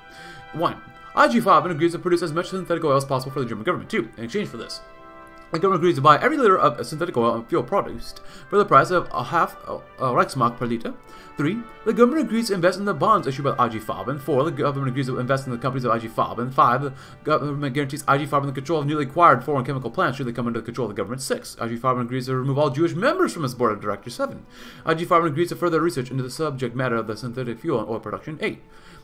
1. IG Farben agrees to produce as much synthetic oil as possible for the German government. 2. In exchange for this, The government agrees to buy every liter of synthetic oil and fuel produced for the price of a half a, a Reichsmark per liter. 3. The government agrees to invest in the bonds issued by IG Farben. 4. The government agrees to invest in the companies of IG Farben. 5. The government guarantees IG Farben the control of newly acquired foreign chemical plants should they come under the control of the government. 6. IG Farben agrees to remove all Jewish members from its board of directors. 7. IG Farben agrees to further research into the subject matter of the synthetic fuel and oil production. 8.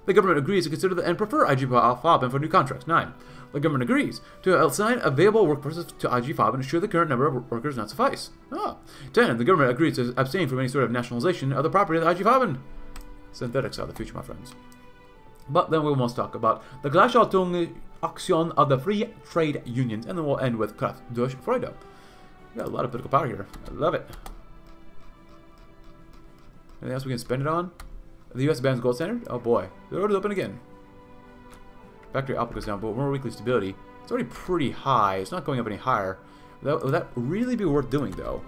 The government agrees to consider the, and prefer IG Farben for new contracts. 9. The government agrees to assign available workforces to IG5 and ensure the current number of workers not suffice. Ah. 10. The government agrees to abstain from any sort of nationalization of the property of the IG Farben. Synthetics are the future, my friends. But then we must talk about the Gleichschaltung Action of the Free Trade Unions, and then we'll end with Kraft durch Freude. We got a lot of political power here. I love it. Anything else we can spend it on? The U.S. bans gold standard? Oh boy. The road is open again. Factory output goes down, but more weekly stability. It's already pretty high. It's not going up any higher. Would that, would that really be worth doing, though?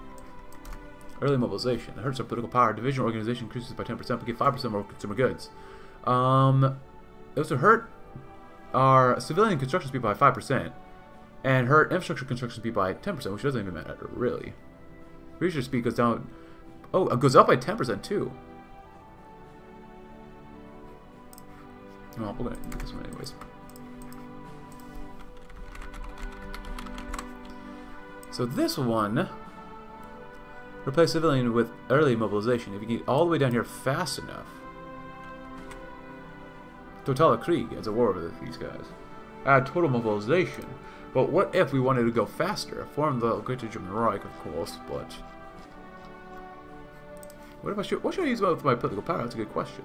Early mobilization. It hurts our political power. Division organization increases by 10%, but get 5% more consumer goods. Um, it also hurt our civilian construction speed by 5%, and hurt infrastructure construction speed by 10%, which doesn't even matter, really. Research speed goes down... Oh, it goes up by 10% too. Well, we're gonna do this one anyways. So this one, replace civilian with early mobilization. If you get all the way down here fast enough. Total Krieg ends a war with these guys. Add total mobilization. But what if we wanted to go faster? Form the Greater German Reich, of course, but... What if I should... What should I use with my political power? That's a good question.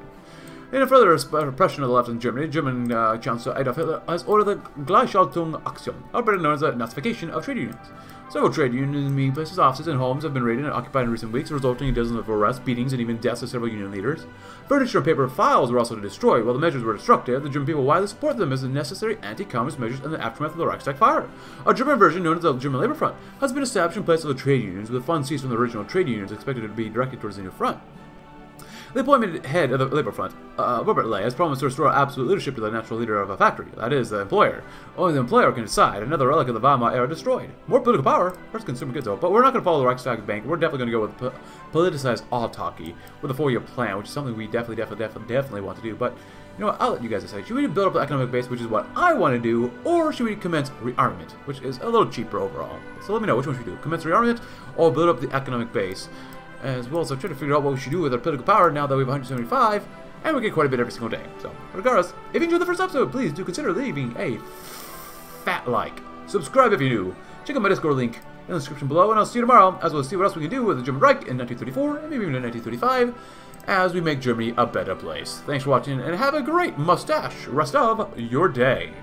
In a further repression of the left in Germany, German uh, Chancellor Adolf Hitler has ordered the Gleichschaltung Aktion, better known as the Nazification of trade unions. Several trade unions in meeting places, offices, and homes have been raided and occupied in recent weeks, resulting in dozens of arrests, beatings, and even deaths of several union leaders. Furniture and paper files were also destroyed. While the measures were destructive, the German people widely support them as the necessary anti-communist measures in the aftermath of the Reichstag fire. A German version, known as the German Labor Front, has been established in place of the trade unions, with funds seized from the original trade unions expected to be directed towards the new front. The appointed head of the Labour Front, uh, Robert Ley, has promised to restore absolute leadership to the natural leader of a factory, that is, the employer. Only the employer can decide. Another relic of the Weimar era destroyed. More political power. First consumer goods, though. But we're not going to follow the Reichstag Bank. We're definitely going to go with politicized autarky with a four-year plan, which is something we definitely, definitely, definitely, definitely want to do. But you know what? I'll let you guys decide. Should we build up the economic base, which is what I want to do, or should we commence rearmament, which is a little cheaper overall? So let me know which one should we do. Commence rearmament or build up the economic base? As well as I'm trying to figure out what we should do with our political power now that we have 175, and we get quite a bit every single day. So, regardless, if you enjoyed the first episode, please do consider leaving a fat like. Subscribe if you're new. Check out my Discord link in the description below, and I'll see you tomorrow, as well as see what else we can do with the German Reich in 1934, and maybe even in 1935, as we make Germany a better place. Thanks for watching, and have a great mustache rest of your day.